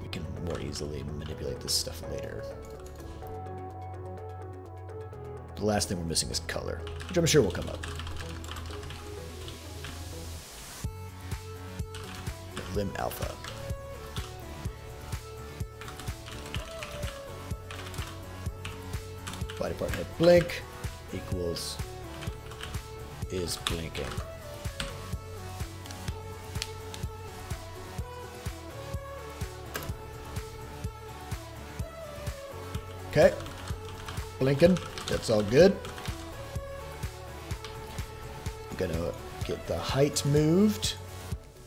we can more easily manipulate this stuff later. The last thing we're missing is color, which I'm sure will come up. Limb alpha. Body part head blink equals is blinking. Okay. Blinking. That's all good. I'm gonna get the height moved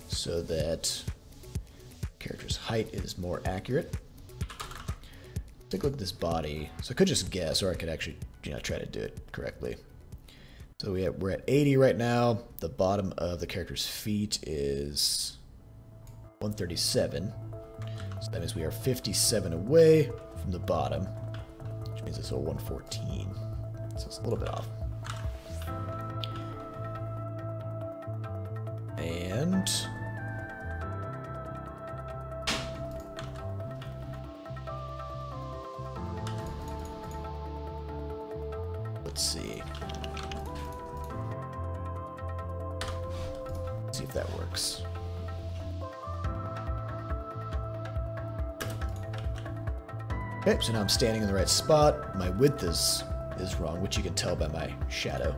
so that character's height is more accurate. Take a look at this body. So I could just guess, or I could actually, you know, try to do it correctly. So we have, we're at 80 right now. The bottom of the character's feet is 137. So that means we are 57 away from the bottom it's a 114. So it's a little bit off. And... Okay, so now I'm standing in the right spot. My width is is wrong, which you can tell by my shadow.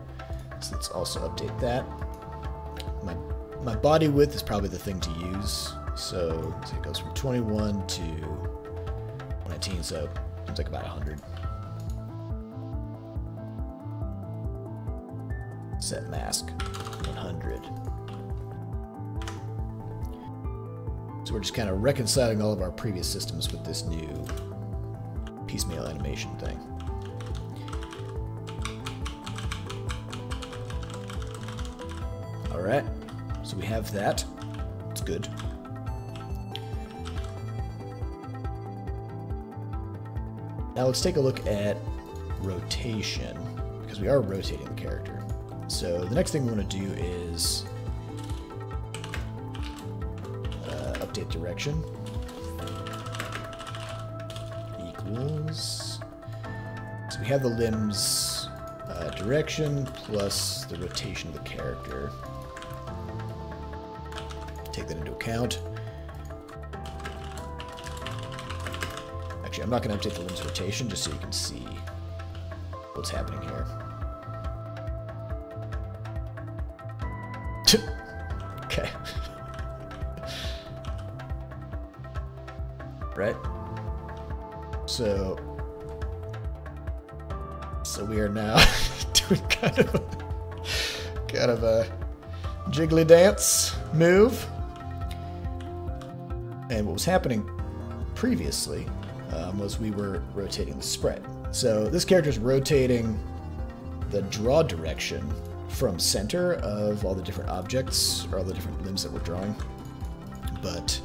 So let's also update that. My my body width is probably the thing to use. So, so it goes from 21 to 19, so it's like about 100. Set mask 100. So we're just kind of reconciling all of our previous systems with this new piecemeal animation thing. Alright, so we have that. It's good. Now let's take a look at rotation, because we are rotating the character. So the next thing we want to do is uh, update direction have the limbs uh, direction plus the rotation of the character. Take that into account. Actually, I'm not going to update the limbs rotation just so you can see what's happening here. okay. right? So we are now doing kind of a, kind of a jiggly dance move. And what was happening previously um, was we were rotating the spread. So this character is rotating the draw direction from center of all the different objects or all the different limbs that we're drawing. But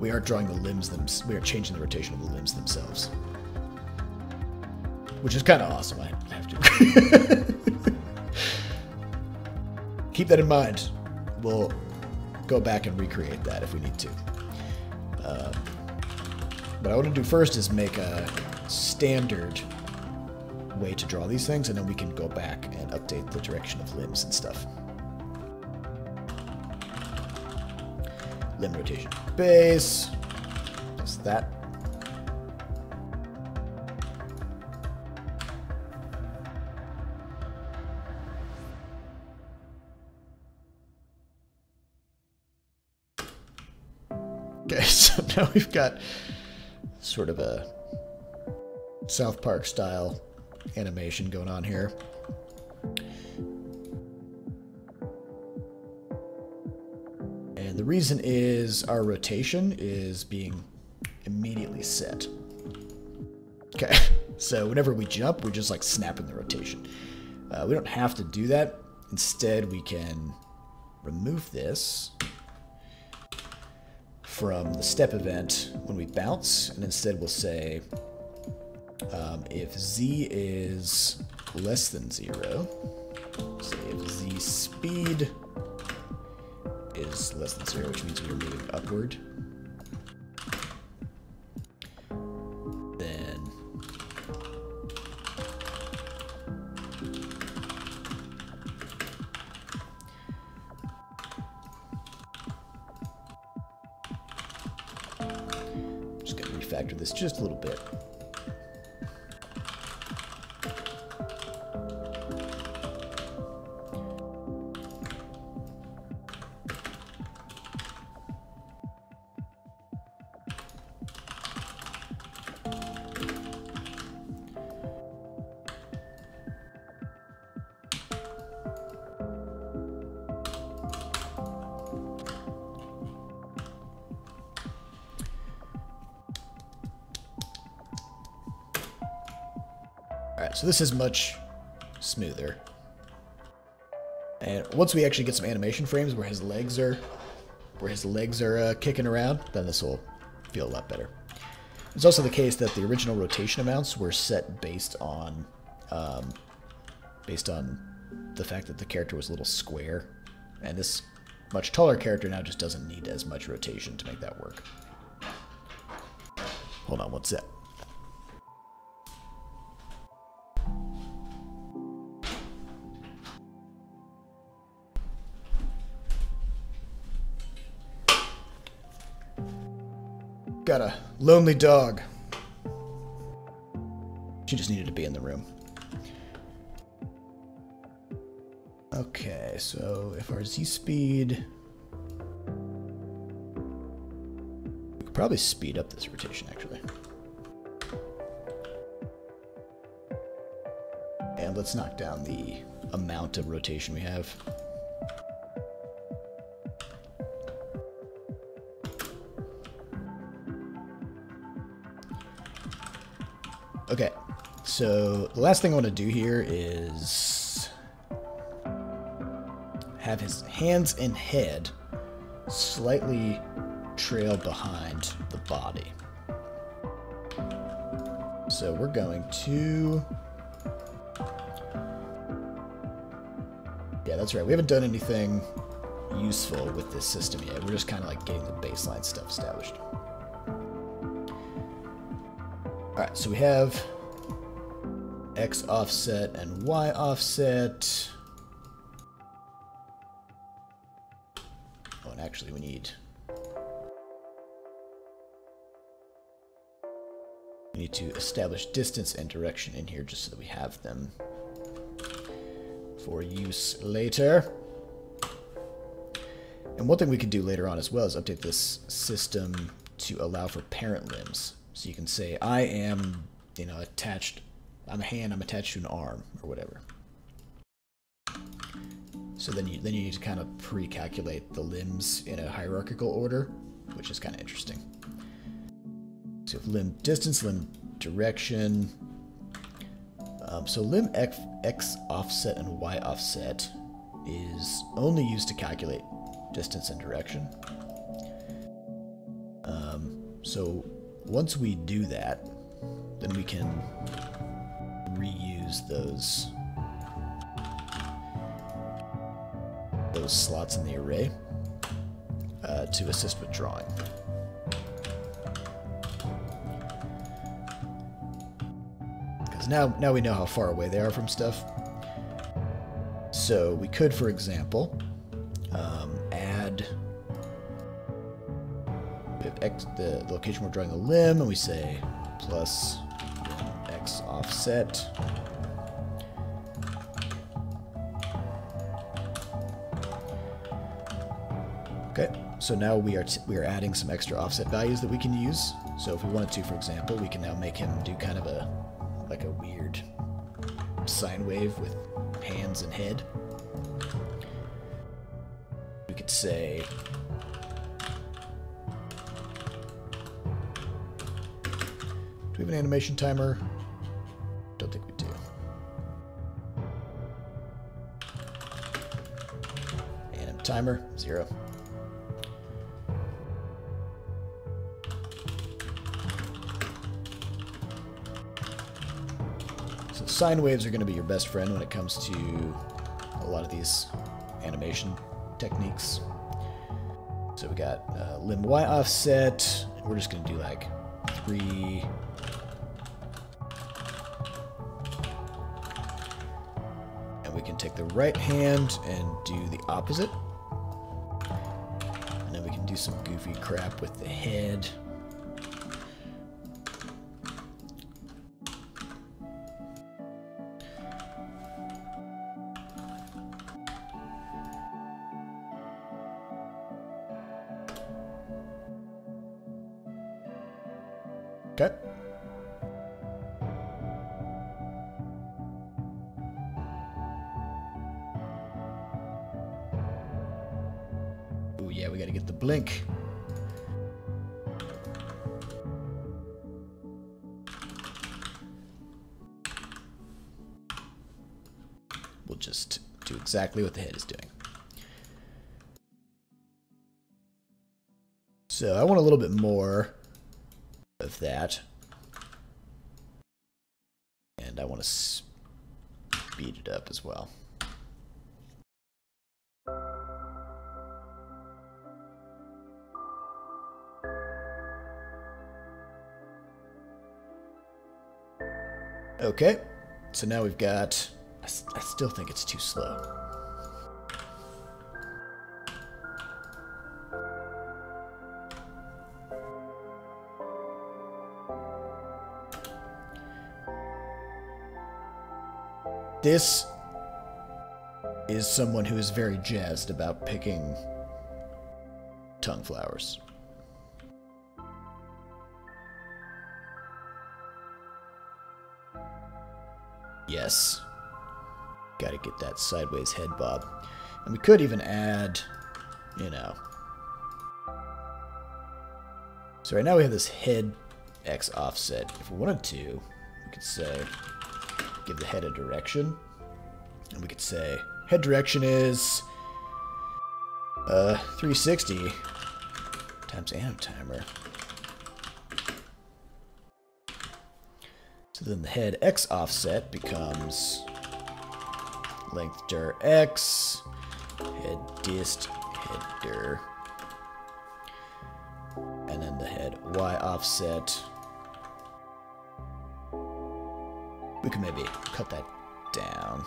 we aren't drawing the limbs them we are changing the rotation of the limbs themselves. Which is kind of awesome, I have to. Keep that in mind. We'll go back and recreate that if we need to. Um, what I want to do first is make a standard way to draw these things, and then we can go back and update the direction of limbs and stuff. Limb rotation base. Just that. So now we've got sort of a South Park style animation going on here. And the reason is our rotation is being immediately set. Okay, so whenever we jump, we're just like snapping the rotation. Uh, we don't have to do that. Instead, we can remove this from the step event when we bounce, and instead we'll say um, if z is less than zero, say if z speed is less than zero, which means we are moving upward, this is much smoother. And once we actually get some animation frames where his legs are where his legs are uh, kicking around, then this will feel a lot better. It's also the case that the original rotation amounts were set based on um, based on the fact that the character was a little square, and this much taller character now just doesn't need as much rotation to make that work. Hold on, what's that? Got a lonely dog. She just needed to be in the room. Okay, so if our z-speed... We could probably speed up this rotation, actually. And let's knock down the amount of rotation we have. Okay, so the last thing I want to do here is have his hands and head slightly trail behind the body. So we're going to... Yeah, that's right. We haven't done anything useful with this system yet. We're just kind of like getting the baseline stuff established. Alright, so we have X offset and Y offset. Oh, and actually we need... We need to establish distance and direction in here just so that we have them for use later. And one thing we could do later on as well is update this system to allow for parent limbs. So you can say, I am, you know, attached, I'm a hand, I'm attached to an arm, or whatever. So then you, then you need to kind of pre-calculate the limbs in a hierarchical order, which is kind of interesting. So limb distance, limb direction. Um, so limb X, X offset and Y offset is only used to calculate distance and direction. Um, so once we do that, then we can reuse those those slots in the array uh, to assist with drawing. Because now, now we know how far away they are from stuff. So we could, for example, X, the location we're drawing the limb, and we say plus X offset. Okay, so now we are we are adding some extra offset values that we can use. So if we wanted to, for example, we can now make him do kind of a like a weird sine wave with hands and head. We could say have an animation timer? Don't think we do. Anim timer, zero. So sine waves are going to be your best friend when it comes to a lot of these animation techniques. So we got uh, limb Y offset. We're just going to do like three take the right hand and do the opposite. And then we can do some goofy crap with the head. Exactly what the head is doing. So I want a little bit more of that. And I want to speed it up as well. Okay, so now we've got... I, I still think it's too slow. This is someone who is very jazzed about picking tongue flowers. Yes. Gotta get that sideways head bob. And we could even add, you know. So right now we have this head X offset. If we wanted to, we could say, give the head a direction. And we could say, head direction is uh, 360 times anim timer. So then the head X offset becomes length dir X, head dist, head dir. And then the head Y offset. We can maybe cut that down.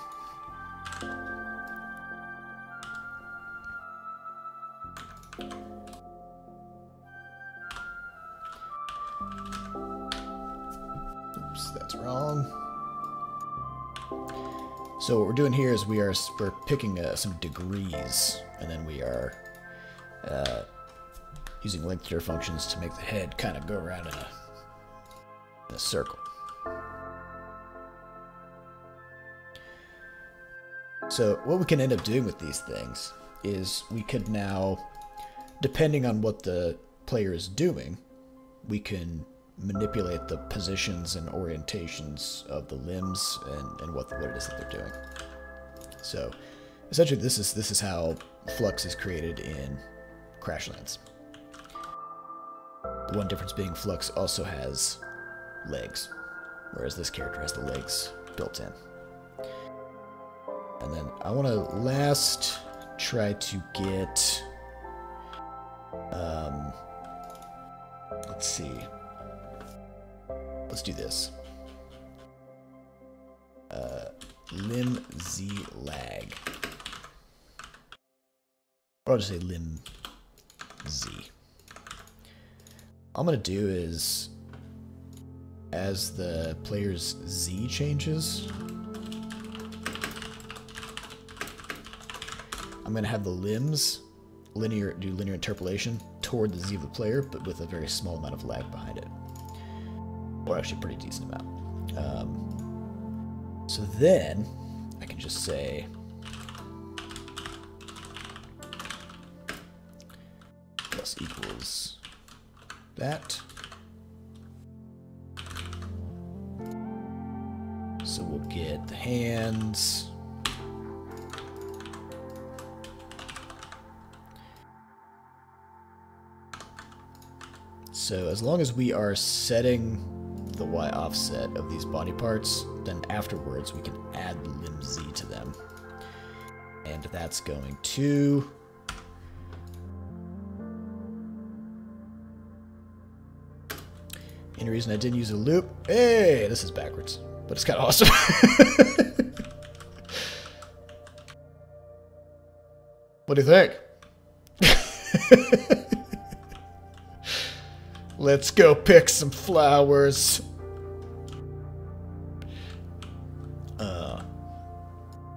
Oops, that's wrong. So what we're doing here is we are we're picking uh, some degrees, and then we are uh, using length functions to make the head kind of go around in a, in a circle. So what we can end up doing with these things is we could now, depending on what the player is doing, we can manipulate the positions and orientations of the limbs and, and what, what it is that they're doing. So essentially this is this is how Flux is created in Crashlands. The one difference being Flux also has legs, whereas this character has the legs built in. And then I want to last try to get, um, let's see. Let's do this. Uh, limb z lag. Or I'll just say limb z. All I'm going to do is, as the player's z changes, I'm going to have the limbs linear do linear interpolation toward the z of the player, but with a very small amount of lag behind it. Or actually pretty decent amount. Um, so then I can just say plus equals that. So we'll get the hands. So as long as we are setting the Y offset of these body parts, then afterwards we can add limb Z to them. And that's going to... Any reason I didn't use a loop? Hey, this is backwards, but it's kind of awesome. what do you think? Let's go pick some flowers. Uh,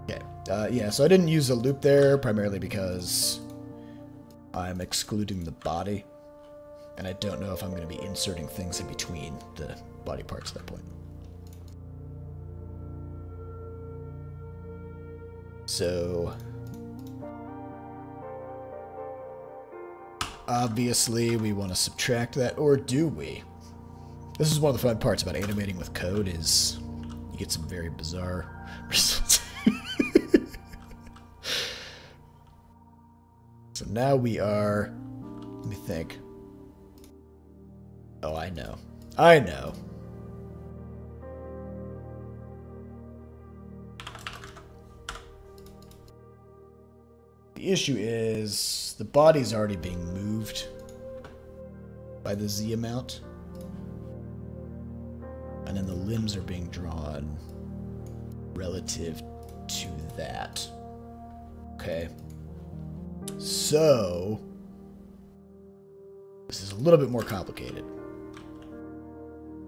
okay. Uh, yeah, so I didn't use a loop there primarily because I'm excluding the body. And I don't know if I'm going to be inserting things in between the body parts at that point. So Obviously, we want to subtract that, or do we? This is one of the fun parts about animating with code is you get some very bizarre results. so now we are, let me think. Oh, I know. I know. The issue is the body's already being moved by the Z amount. And then the limbs are being drawn relative to that. Okay. So, this is a little bit more complicated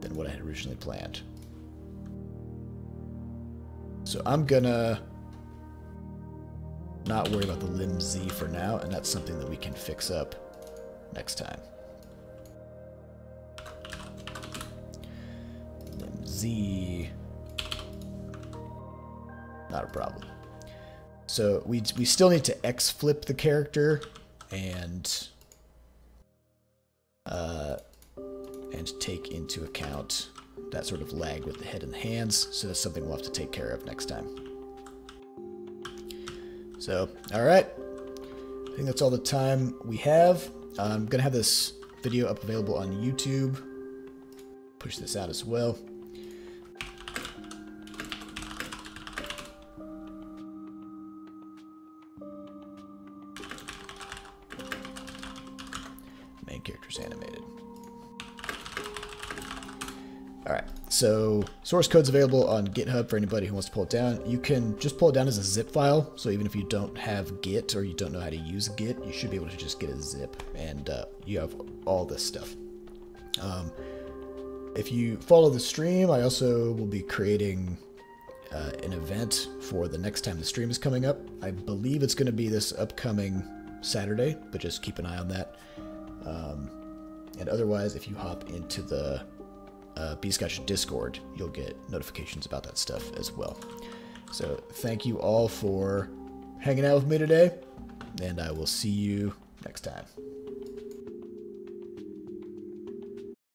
than what I had originally planned. So I'm gonna not worry about the limb Z for now, and that's something that we can fix up next time. Limb Z, not a problem. So we, we still need to X flip the character and uh, and take into account that sort of lag with the head and the hands. So that's something we'll have to take care of next time. So, all right. I think that's all the time we have. I'm going to have this video up available on YouTube. Push this out as well. So source code's available on GitHub for anybody who wants to pull it down. You can just pull it down as a zip file, so even if you don't have Git or you don't know how to use Git, you should be able to just get a zip, and uh, you have all this stuff. Um, if you follow the stream, I also will be creating uh, an event for the next time the stream is coming up. I believe it's going to be this upcoming Saturday, but just keep an eye on that. Um, and otherwise, if you hop into the uh, Bscotch Discord, you'll get notifications about that stuff as well. So thank you all for hanging out with me today, and I will see you next time.